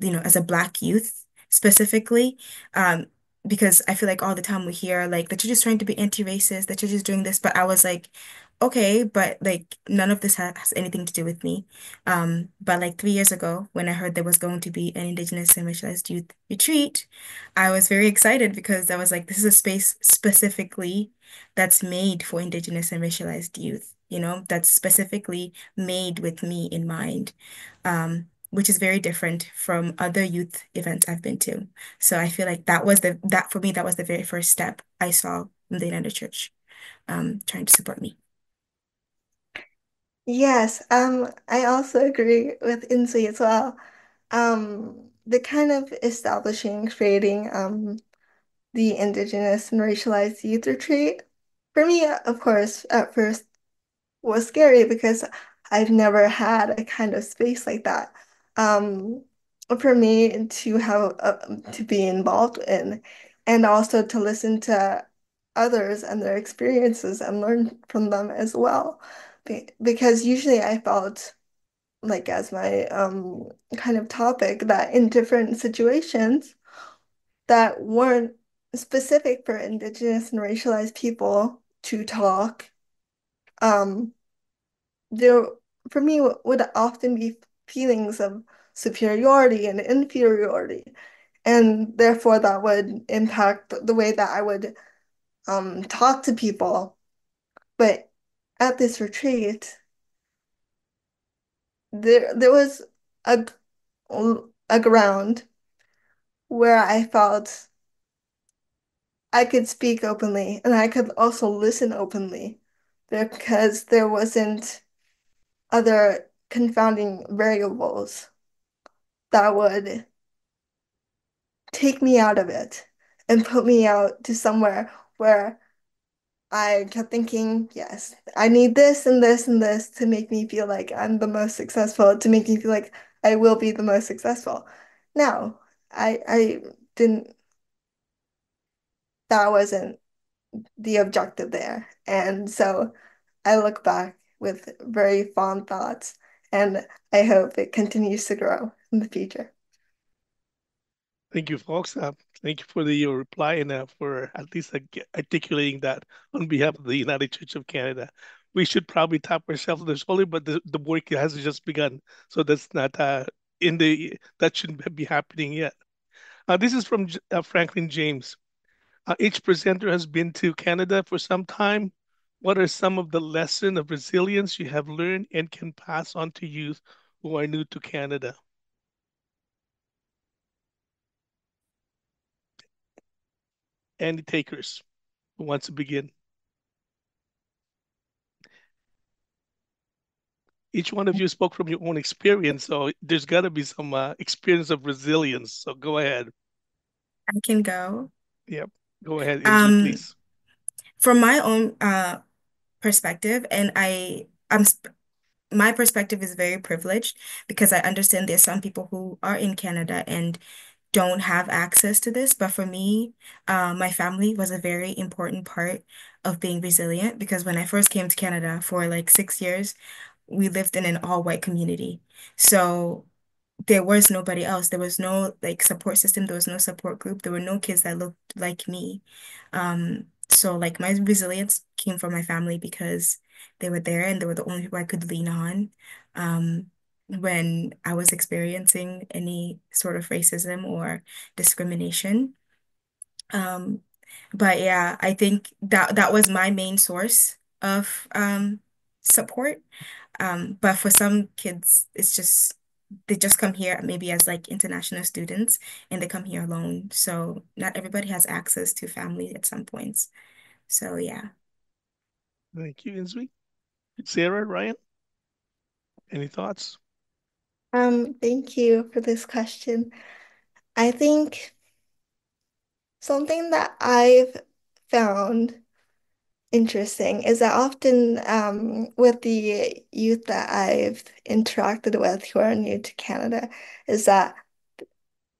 you know, as a Black youth specifically. Um, because I feel like all the time we hear like the church is trying to be anti-racist, the church is doing this, but I was like, okay, but like none of this has anything to do with me. Um, but like three years ago, when I heard there was going to be an Indigenous and racialized youth retreat, I was very excited because I was like, this is a space specifically that's made for Indigenous and racialized youth, you know, that's specifically made with me in mind. Um, which is very different from other youth events I've been to. So I feel like that was the that for me that was the very first step I saw in the United Church um, trying to support me. Yes, um, I also agree with Inzwi as well. Um, the kind of establishing, creating um, the Indigenous and racialized youth retreat, for me, of course, at first was scary because I've never had a kind of space like that um, for me to have uh, to be involved in, and also to listen to others and their experiences and learn from them as well. Be because usually I felt like as my um kind of topic that in different situations that weren't specific for Indigenous and racialized people to talk, um, there for me would often be feelings of superiority and inferiority. And therefore, that would impact the way that I would um, talk to people. But at this retreat, there there was a a ground where I felt I could speak openly and I could also listen openly because there wasn't other confounding variables that would take me out of it and put me out to somewhere where I kept thinking, yes, I need this and this and this to make me feel like I'm the most successful, to make me feel like I will be the most successful. Now, I I didn't that wasn't the objective there. And so I look back with very fond thoughts and I hope it continues to grow in the future. Thank you, folks. Uh, thank you for the, your reply and uh, for at least uh, articulating that on behalf of the United Church of Canada. We should probably tap ourselves on the shoulder, but the, the work has just begun, so that's not uh, in the that shouldn't be happening yet. Uh, this is from uh, Franklin James. Each presenter has been to Canada for some time. What are some of the lessons of resilience you have learned and can pass on to youth who are new to Canada? Any takers who wants to begin? Each one of you spoke from your own experience, so there's got to be some uh, experience of resilience. So go ahead. I can go. Yep, go ahead, um, please. From my own uh, perspective, and I, I'm my perspective is very privileged because I understand there's some people who are in Canada and don't have access to this. But for me, uh, my family was a very important part of being resilient because when I first came to Canada for like six years, we lived in an all-white community. So there was nobody else. There was no like support system. There was no support group. There were no kids that looked like me. Um, so like my resilience came from my family because they were there and they were the only people I could lean on. Um, when I was experiencing any sort of racism or discrimination. Um, but yeah, I think that that was my main source of um, support. Um, but for some kids, it's just they just come here maybe as like international students and they come here alone. So not everybody has access to family at some points. So yeah. Thank you, Inzwi. Sarah, Ryan, any thoughts? Um, thank you for this question. I think something that I've found interesting is that often um, with the youth that I've interacted with who are new to Canada, is that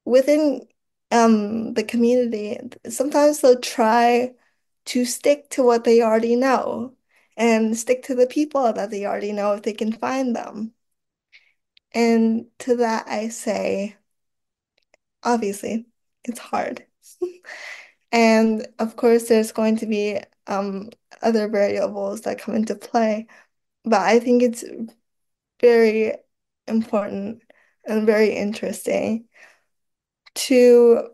within um, the community, sometimes they'll try to stick to what they already know and stick to the people that they already know if they can find them. And to that, I say, obviously, it's hard. And of course, there's going to be um, other variables that come into play. But I think it's very important and very interesting to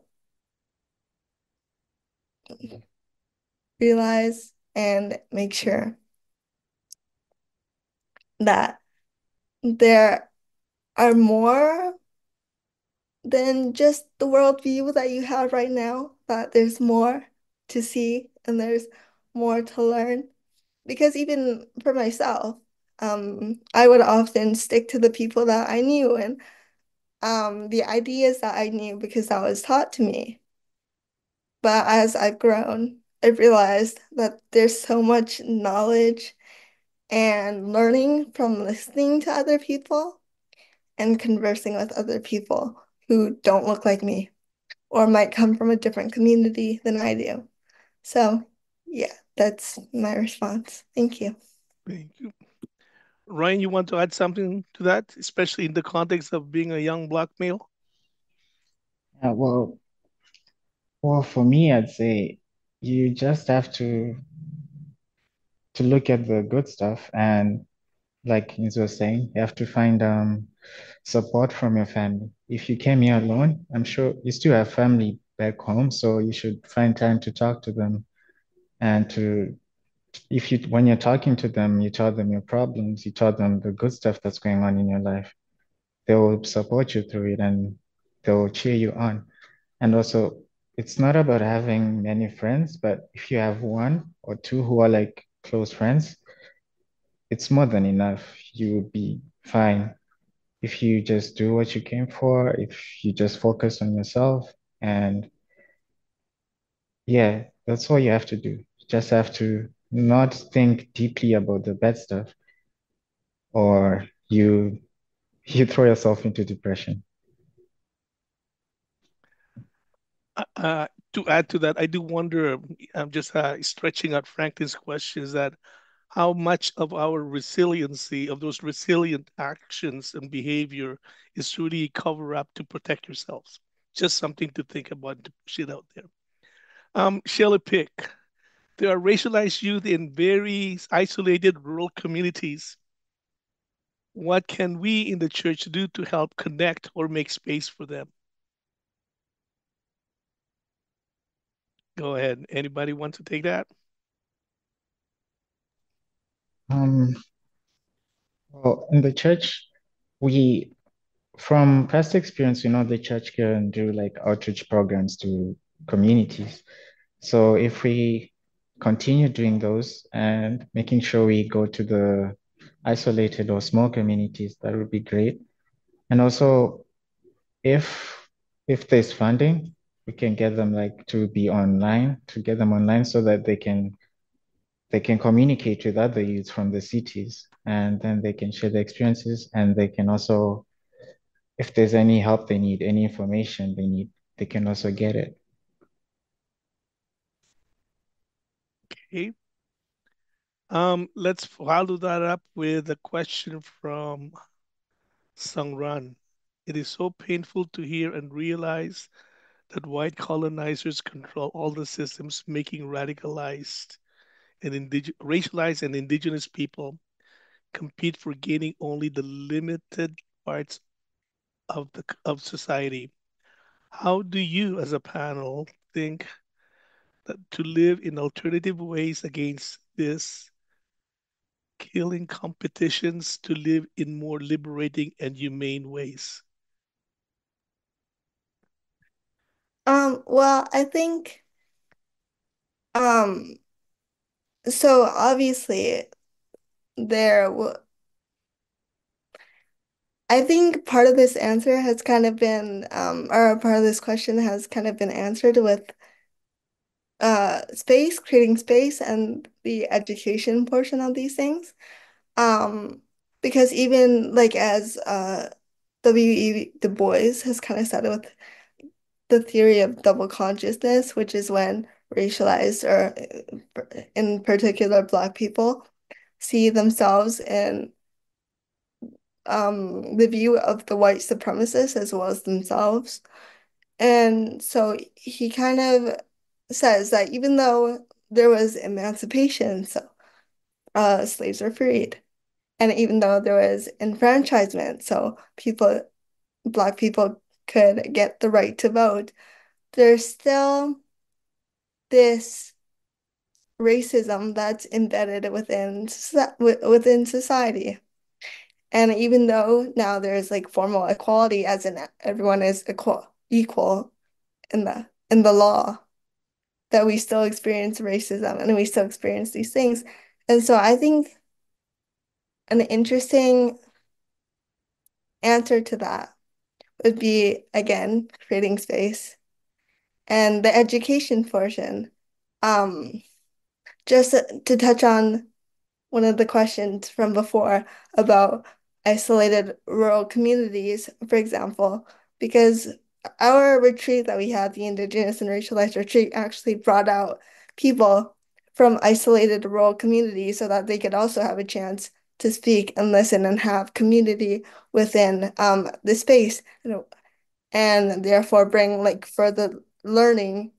realize and make sure that there are more than just the worldview that you have right now, that there's more to see and there's more to learn. Because even for myself, um, I would often stick to the people that I knew and um, the ideas that I knew because that was taught to me. But as I've grown, I've realized that there's so much knowledge and learning from listening to other people and conversing with other people who don't look like me or might come from a different community than I do. So, yeah, that's my response. Thank you. Thank you. Ryan, you want to add something to that, especially in the context of being a young black male? Uh, well, well, for me, I'd say you just have to to look at the good stuff and like Inzwi was saying, you have to find um support from your family. If you came here alone, I'm sure you still have family back home, so you should find time to talk to them and to if you when you're talking to them, you tell them your problems, you tell them the good stuff that's going on in your life. They will support you through it and they will cheer you on. And also, it's not about having many friends, but if you have one or two who are like close friends, it's more than enough. You will be fine if you just do what you came for, if you just focus on yourself, and yeah, that's all you have to do. You just have to not think deeply about the bad stuff, or you you throw yourself into depression. Uh, to add to that, I do wonder, I'm just uh, stretching out Franklin's questions that how much of our resiliency, of those resilient actions and behavior is really cover up to protect yourselves. Just something to think about to push it out there. Um, Shelley Pick, there are racialized youth in very isolated rural communities. What can we in the church do to help connect or make space for them? Go ahead. Anybody want to take that? Um, well, in the church, we, from past experience, we know the church can do like outreach programs to communities. So if we continue doing those and making sure we go to the isolated or small communities, that would be great. And also, if if there's funding, we can get them like to be online, to get them online so that they can they can communicate with other youths from the cities and then they can share their experiences and they can also if there's any help they need any information they need they can also get it. Okay. Um, let's follow that up with a question from Sangran. It is so painful to hear and realize that white colonizers control all the systems, making radicalized and indig- racialized and indigenous people compete for gaining only the limited parts of the of society. How do you, as a panel, think that to live in alternative ways against this killing competitions to live in more liberating and humane ways? Um, well, I think um so obviously there I think part of this answer has kind of been um or part of this question has kind of been answered with uh space, creating space and the education portion of these things. Um because even like as uh W.E. Du Bois has kind of said with the theory of double consciousness, which is when racialized or in particular Black people see themselves in um, the view of the white supremacists as well as themselves. And so he kind of says that even though there was emancipation, so uh, slaves were freed, and even though there was enfranchisement, so people, Black people could get the right to vote, there's still this racism that's embedded within within society. And even though now there's like formal equality, as in everyone is equal equal in the in the law, that we still experience racism and we still experience these things. And so I think an interesting answer to that would be again creating space and the education portion. Um, just to touch on one of the questions from before about isolated rural communities, for example, because our retreat that we had, the Indigenous and Racialized Retreat, actually brought out people from isolated rural communities so that they could also have a chance to speak and listen and have community within um, the space and therefore bring like further learning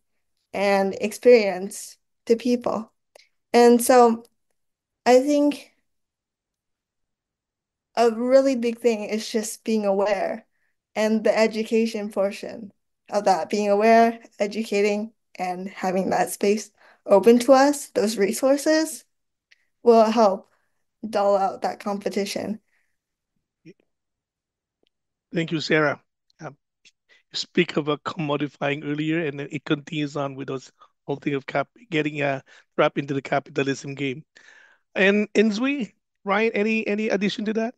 and experience to people. And so I think a really big thing is just being aware and the education portion of that, being aware, educating, and having that space open to us, those resources will help dull out that competition. Thank you, Sarah. Um, you speak of a commodifying earlier, and it continues on with those whole thing of cap getting uh, wrapped into the capitalism game. And Inzwi, Ryan, any any addition to that?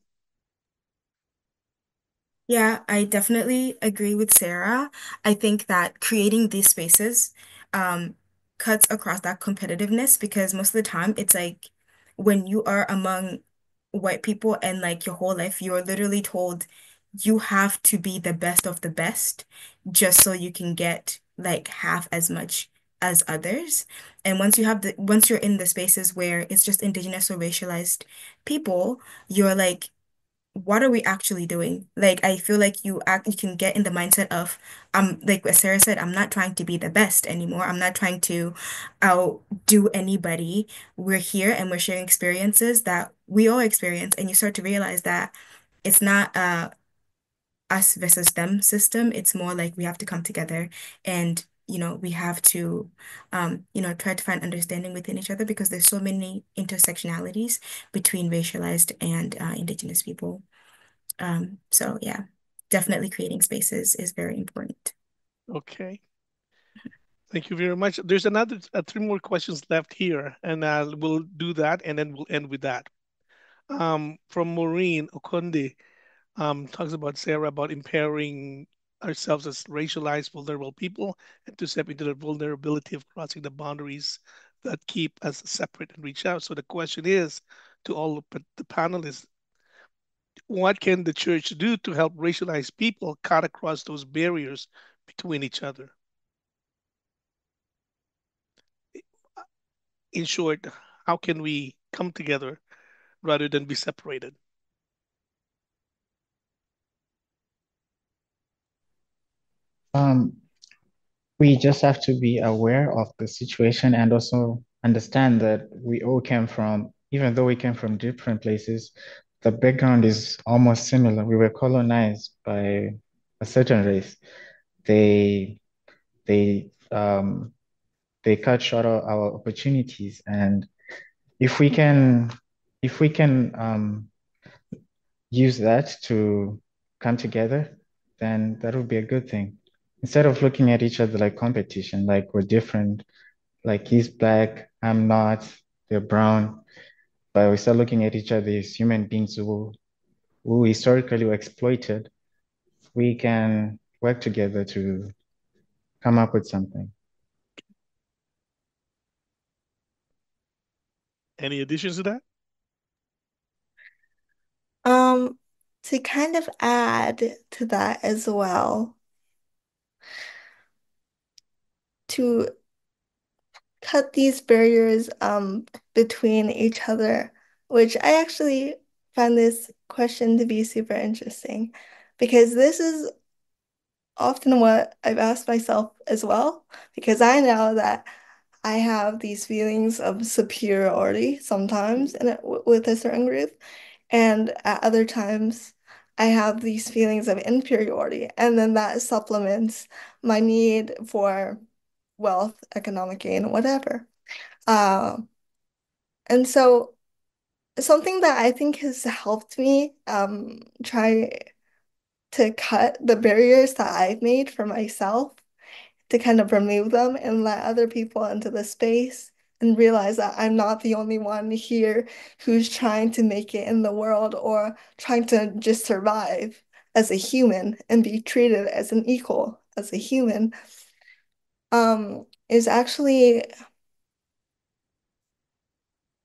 Yeah, I definitely agree with Sarah. I think that creating these spaces um, cuts across that competitiveness because most of the time it's like when you are among white people and like your whole life, you're literally told you have to be the best of the best just so you can get like half as much as others. And once you have the once you're in the spaces where it's just indigenous or racialized people, you're like what are we actually doing? Like, I feel like you act, you can get in the mindset of, um, like what Sarah said, I'm not trying to be the best anymore. I'm not trying to outdo anybody. We're here and we're sharing experiences that we all experience, and you start to realize that it's not a us versus them system. It's more like we have to come together and you know we have to um you know try to find understanding within each other because there's so many intersectionalities between racialized and uh, indigenous people. Um so yeah definitely creating spaces is very important. Okay. Thank you very much. There's another uh, three more questions left here and uh, we'll do that and then we'll end with that. Um from maureen okonde um talks about sarah about empowering ourselves as racialized, vulnerable people and to step into the vulnerability of crossing the boundaries that keep us separate and reach out. So the question is to all the panelists, what can the church do to help racialized people cut across those barriers between each other. In short, how can we come together rather than be separated? Um, we just have to be aware of the situation and also understand that we all came from, even though we came from different places, the background is almost similar. We were colonized by a certain race. They they um they cut short our opportunities and if we can if we can um use that to come together, then that would be a good thing. Instead of looking at each other like competition, like we're different, like he's black, I'm not, they're brown, but we start looking at each other as human beings who, who historically were exploited, we can work together to come up with something. Any additions to that? Um, to kind of add to that as well, to cut these barriers um between each other, which I actually find this question to be super interesting because this is often what I've asked myself as well, because I know that I have these feelings of superiority sometimes and with a certain group, and at other times I have these feelings of inferiority, and then that supplements my need for wealth, economic gain, whatever. Uh, and so something that I think has helped me um, try to cut the barriers that I've made for myself to kind of remove them and let other people into the space and realize that I'm not the only one here who's trying to make it in the world or trying to just survive as a human and be treated as an equal as a human um, is actually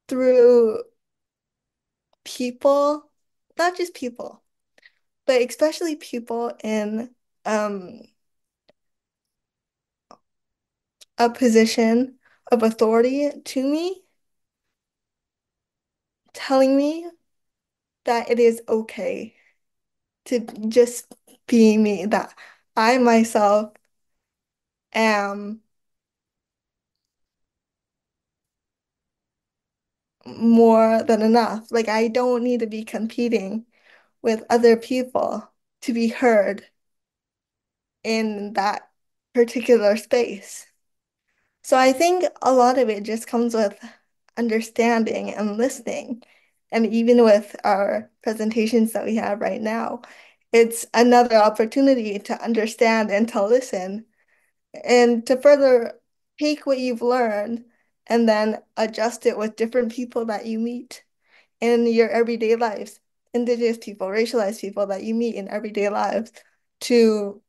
through people, not just people, but especially people in um, a position of authority to me, telling me that it is okay to just be me, that I myself am more than enough. Like, I don't need to be competing with other people to be heard in that particular space. So I think a lot of it just comes with understanding and listening. And even with our presentations that we have right now, it's another opportunity to understand and to listen and to further take what you've learned and then adjust it with different people that you meet in your everyday lives, indigenous people, racialized people that you meet in everyday lives to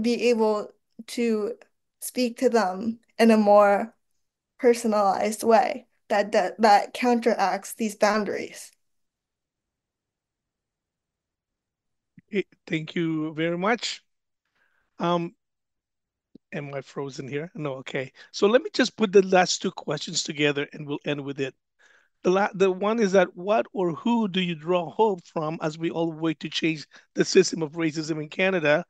be able to speak to them in a more personalized way that that, that counteracts these boundaries. Thank you very much. Um, am I frozen here? No, okay. So let me just put the last two questions together and we'll end with it. The, la the one is that what or who do you draw hope from as we all wait to change the system of racism in Canada?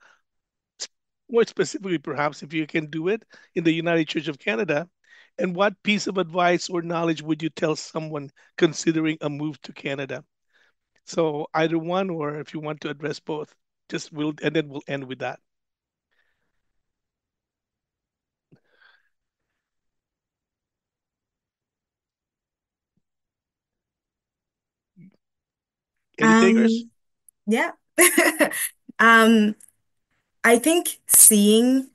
More specifically, perhaps, if you can do it in the United Church of Canada. And what piece of advice or knowledge would you tell someone considering a move to Canada? So either one, or if you want to address both, just we'll, and then we'll end with that. Um, yeah. Um, I think seeing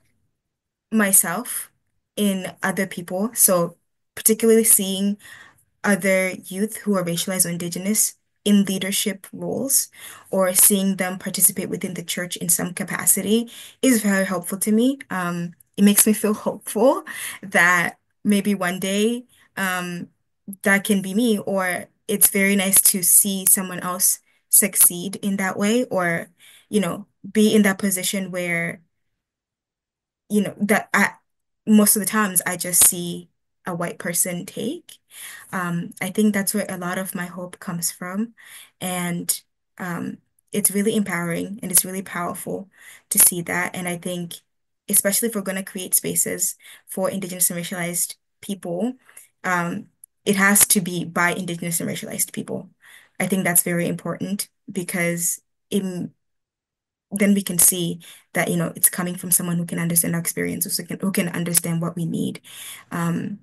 myself in other people, so particularly seeing other youth who are racialized or indigenous in leadership roles or seeing them participate within the church in some capacity is very helpful to me. Um, it makes me feel hopeful that maybe one day um, that can be me, or it's very nice to see someone else succeed in that way, or, you know, be in that position where you know, that I most of the times I just see a white person take. Um, I think that's where a lot of my hope comes from. And um, it's really empowering and it's really powerful to see that. And I think, especially if we're going to create spaces for Indigenous and racialized people, um, it has to be by Indigenous and racialized people. I think that's very important because then we can see that you know it's coming from someone who can understand our experiences, who can who can understand what we need, um,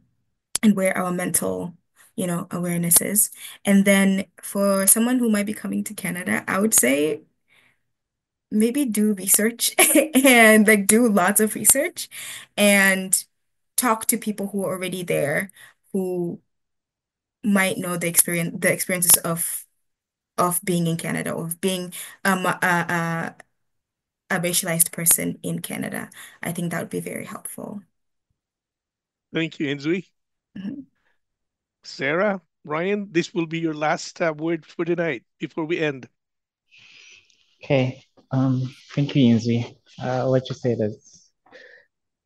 and where our mental you know awareness is. And then for someone who might be coming to Canada, I would say maybe do research and like do lots of research and talk to people who are already there who might know the experience the experiences of of being in Canada of being um, a, a, a racialized person in Canada. I think that would be very helpful. Thank you, Inzwi. Mm-hmm. Sarah, Ryan, this will be your last uh, word for tonight before we end. Okay. Um, thank you, Inzwi. Uh, what you said is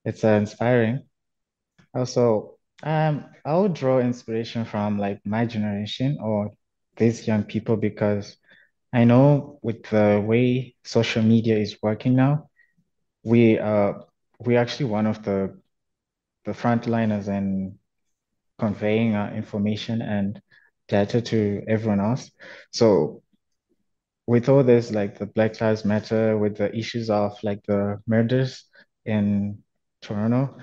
it's uh, inspiring. Also, um, I would draw inspiration from like my generation or these young people because I know with the way social media is working now, we uh we're actually one of the the frontliners in conveying uh, information and data to everyone else. So with all this, like the Black Lives Matter, with the issues of like the murders in Toronto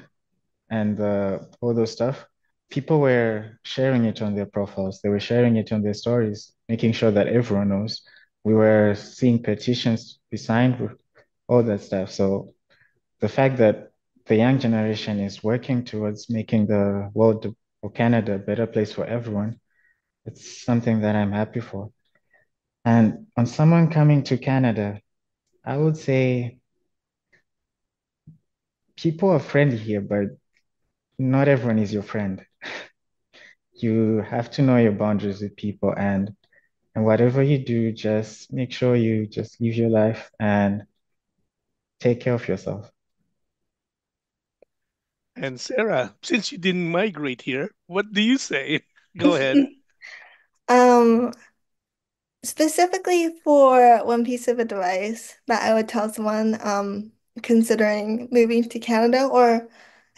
and the, all those stuff, people were sharing it on their profiles. They were sharing it on their stories, making sure that everyone knows. We were seeing petitions be signed all that stuff. So the fact that the young generation is working towards making the world or Canada a better place for everyone, it's something that I'm happy for. And on someone coming to Canada, I would say people are friendly here, but not everyone is your friend. you have to know your boundaries with people and and whatever you do, just make sure you just live your life and take care of yourself. And Sarah, since you didn't migrate here, what do you say? Go ahead. um, specifically for one piece of advice that I would tell someone um considering moving to Canada, or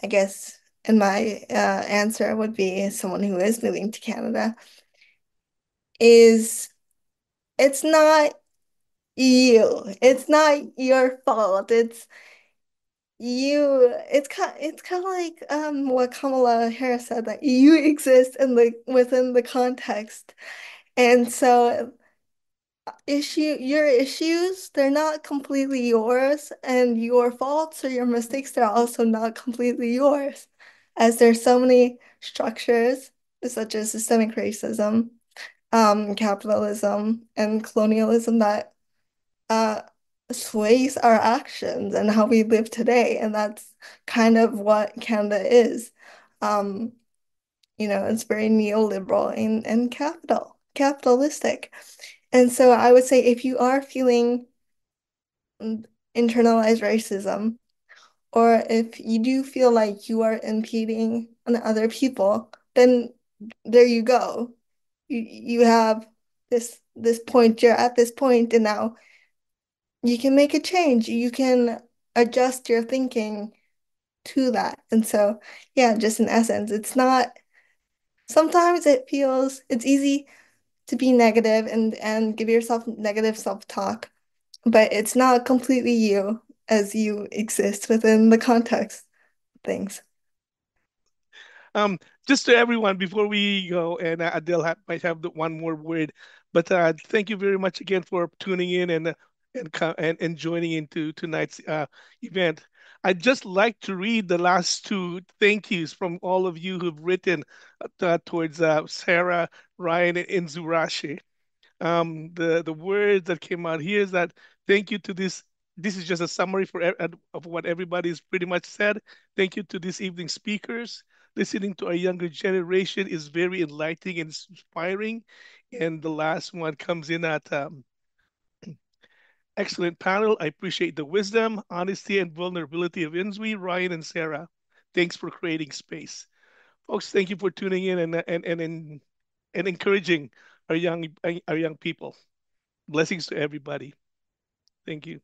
I guess in my uh, answer would be someone who is moving to Canada, is it's not you. It's not your fault. It's you it's kind it's kind of like um what Kamala Harris said that you exist in the within the context. And so issue your issues they're not completely yours and your faults or your mistakes they're also not completely yours as there's so many structures such as systemic racism um capitalism and colonialism that uh sways our actions and how we live today. And that's kind of what Canada is. Um you know it's very neoliberal and, and capital capitalistic. And so I would say if you are feeling internalized racism, or if you do feel like you are impeding on other people, then there you go. You you have this this point, you're at this point, and now you can make a change. You can adjust your thinking to that. And so, yeah, just in essence, it's not sometimes it feels it's easy to be negative and and give yourself negative self-talk, but it's not completely you as you exist within the context things. Um, just to everyone before we go, and Adele ha might have the one more word, but uh, thank you very much again for tuning in and uh, and and, and joining into tonight's uh, event. I'd just like to read the last two thank yous from all of you who've written uh, towards uh, Sarah, Ryan, and Zurashi. Um, the the words that came out here is that thank you to this. This is just a summary for of what everybody's pretty much said. Thank you to this evening's speakers. Listening to our younger generation is very enlightening and inspiring. And the last one comes in at um, excellent panel. I appreciate the wisdom, honesty, and vulnerability of Inzwi, Ryan, and Sarah. Thanks for creating space. Folks, thank you for tuning in and, and, and, and, and encouraging our young, our young people. Blessings to everybody. Thank you.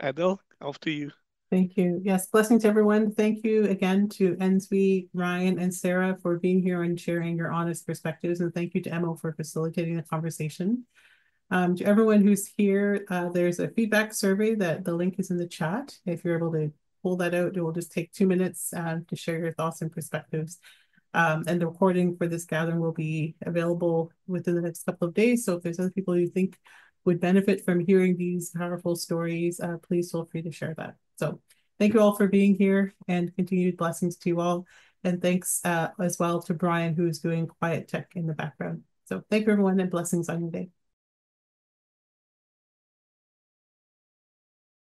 Adele, off to you. Thank you. Yes, blessings to everyone. Thank you again to Inzwi, Ryan, and Sarah for being here and sharing your honest perspectives. And thank you to Emo for facilitating the conversation. Um, to everyone who's here, uh, there's a feedback survey that the link is in the chat. If you're able to pull that out, it will just take two minutes uh, to share your thoughts and perspectives. Um, and the recording for this gathering will be available within the next couple of days. So if there's other people you think would benefit from hearing these powerful stories, uh, please feel free to share that. So thank you all for being here and continued blessings to you all. And thanks uh, as well to Brian, who's doing quiet tech in the background. So thank you everyone and blessings on your day.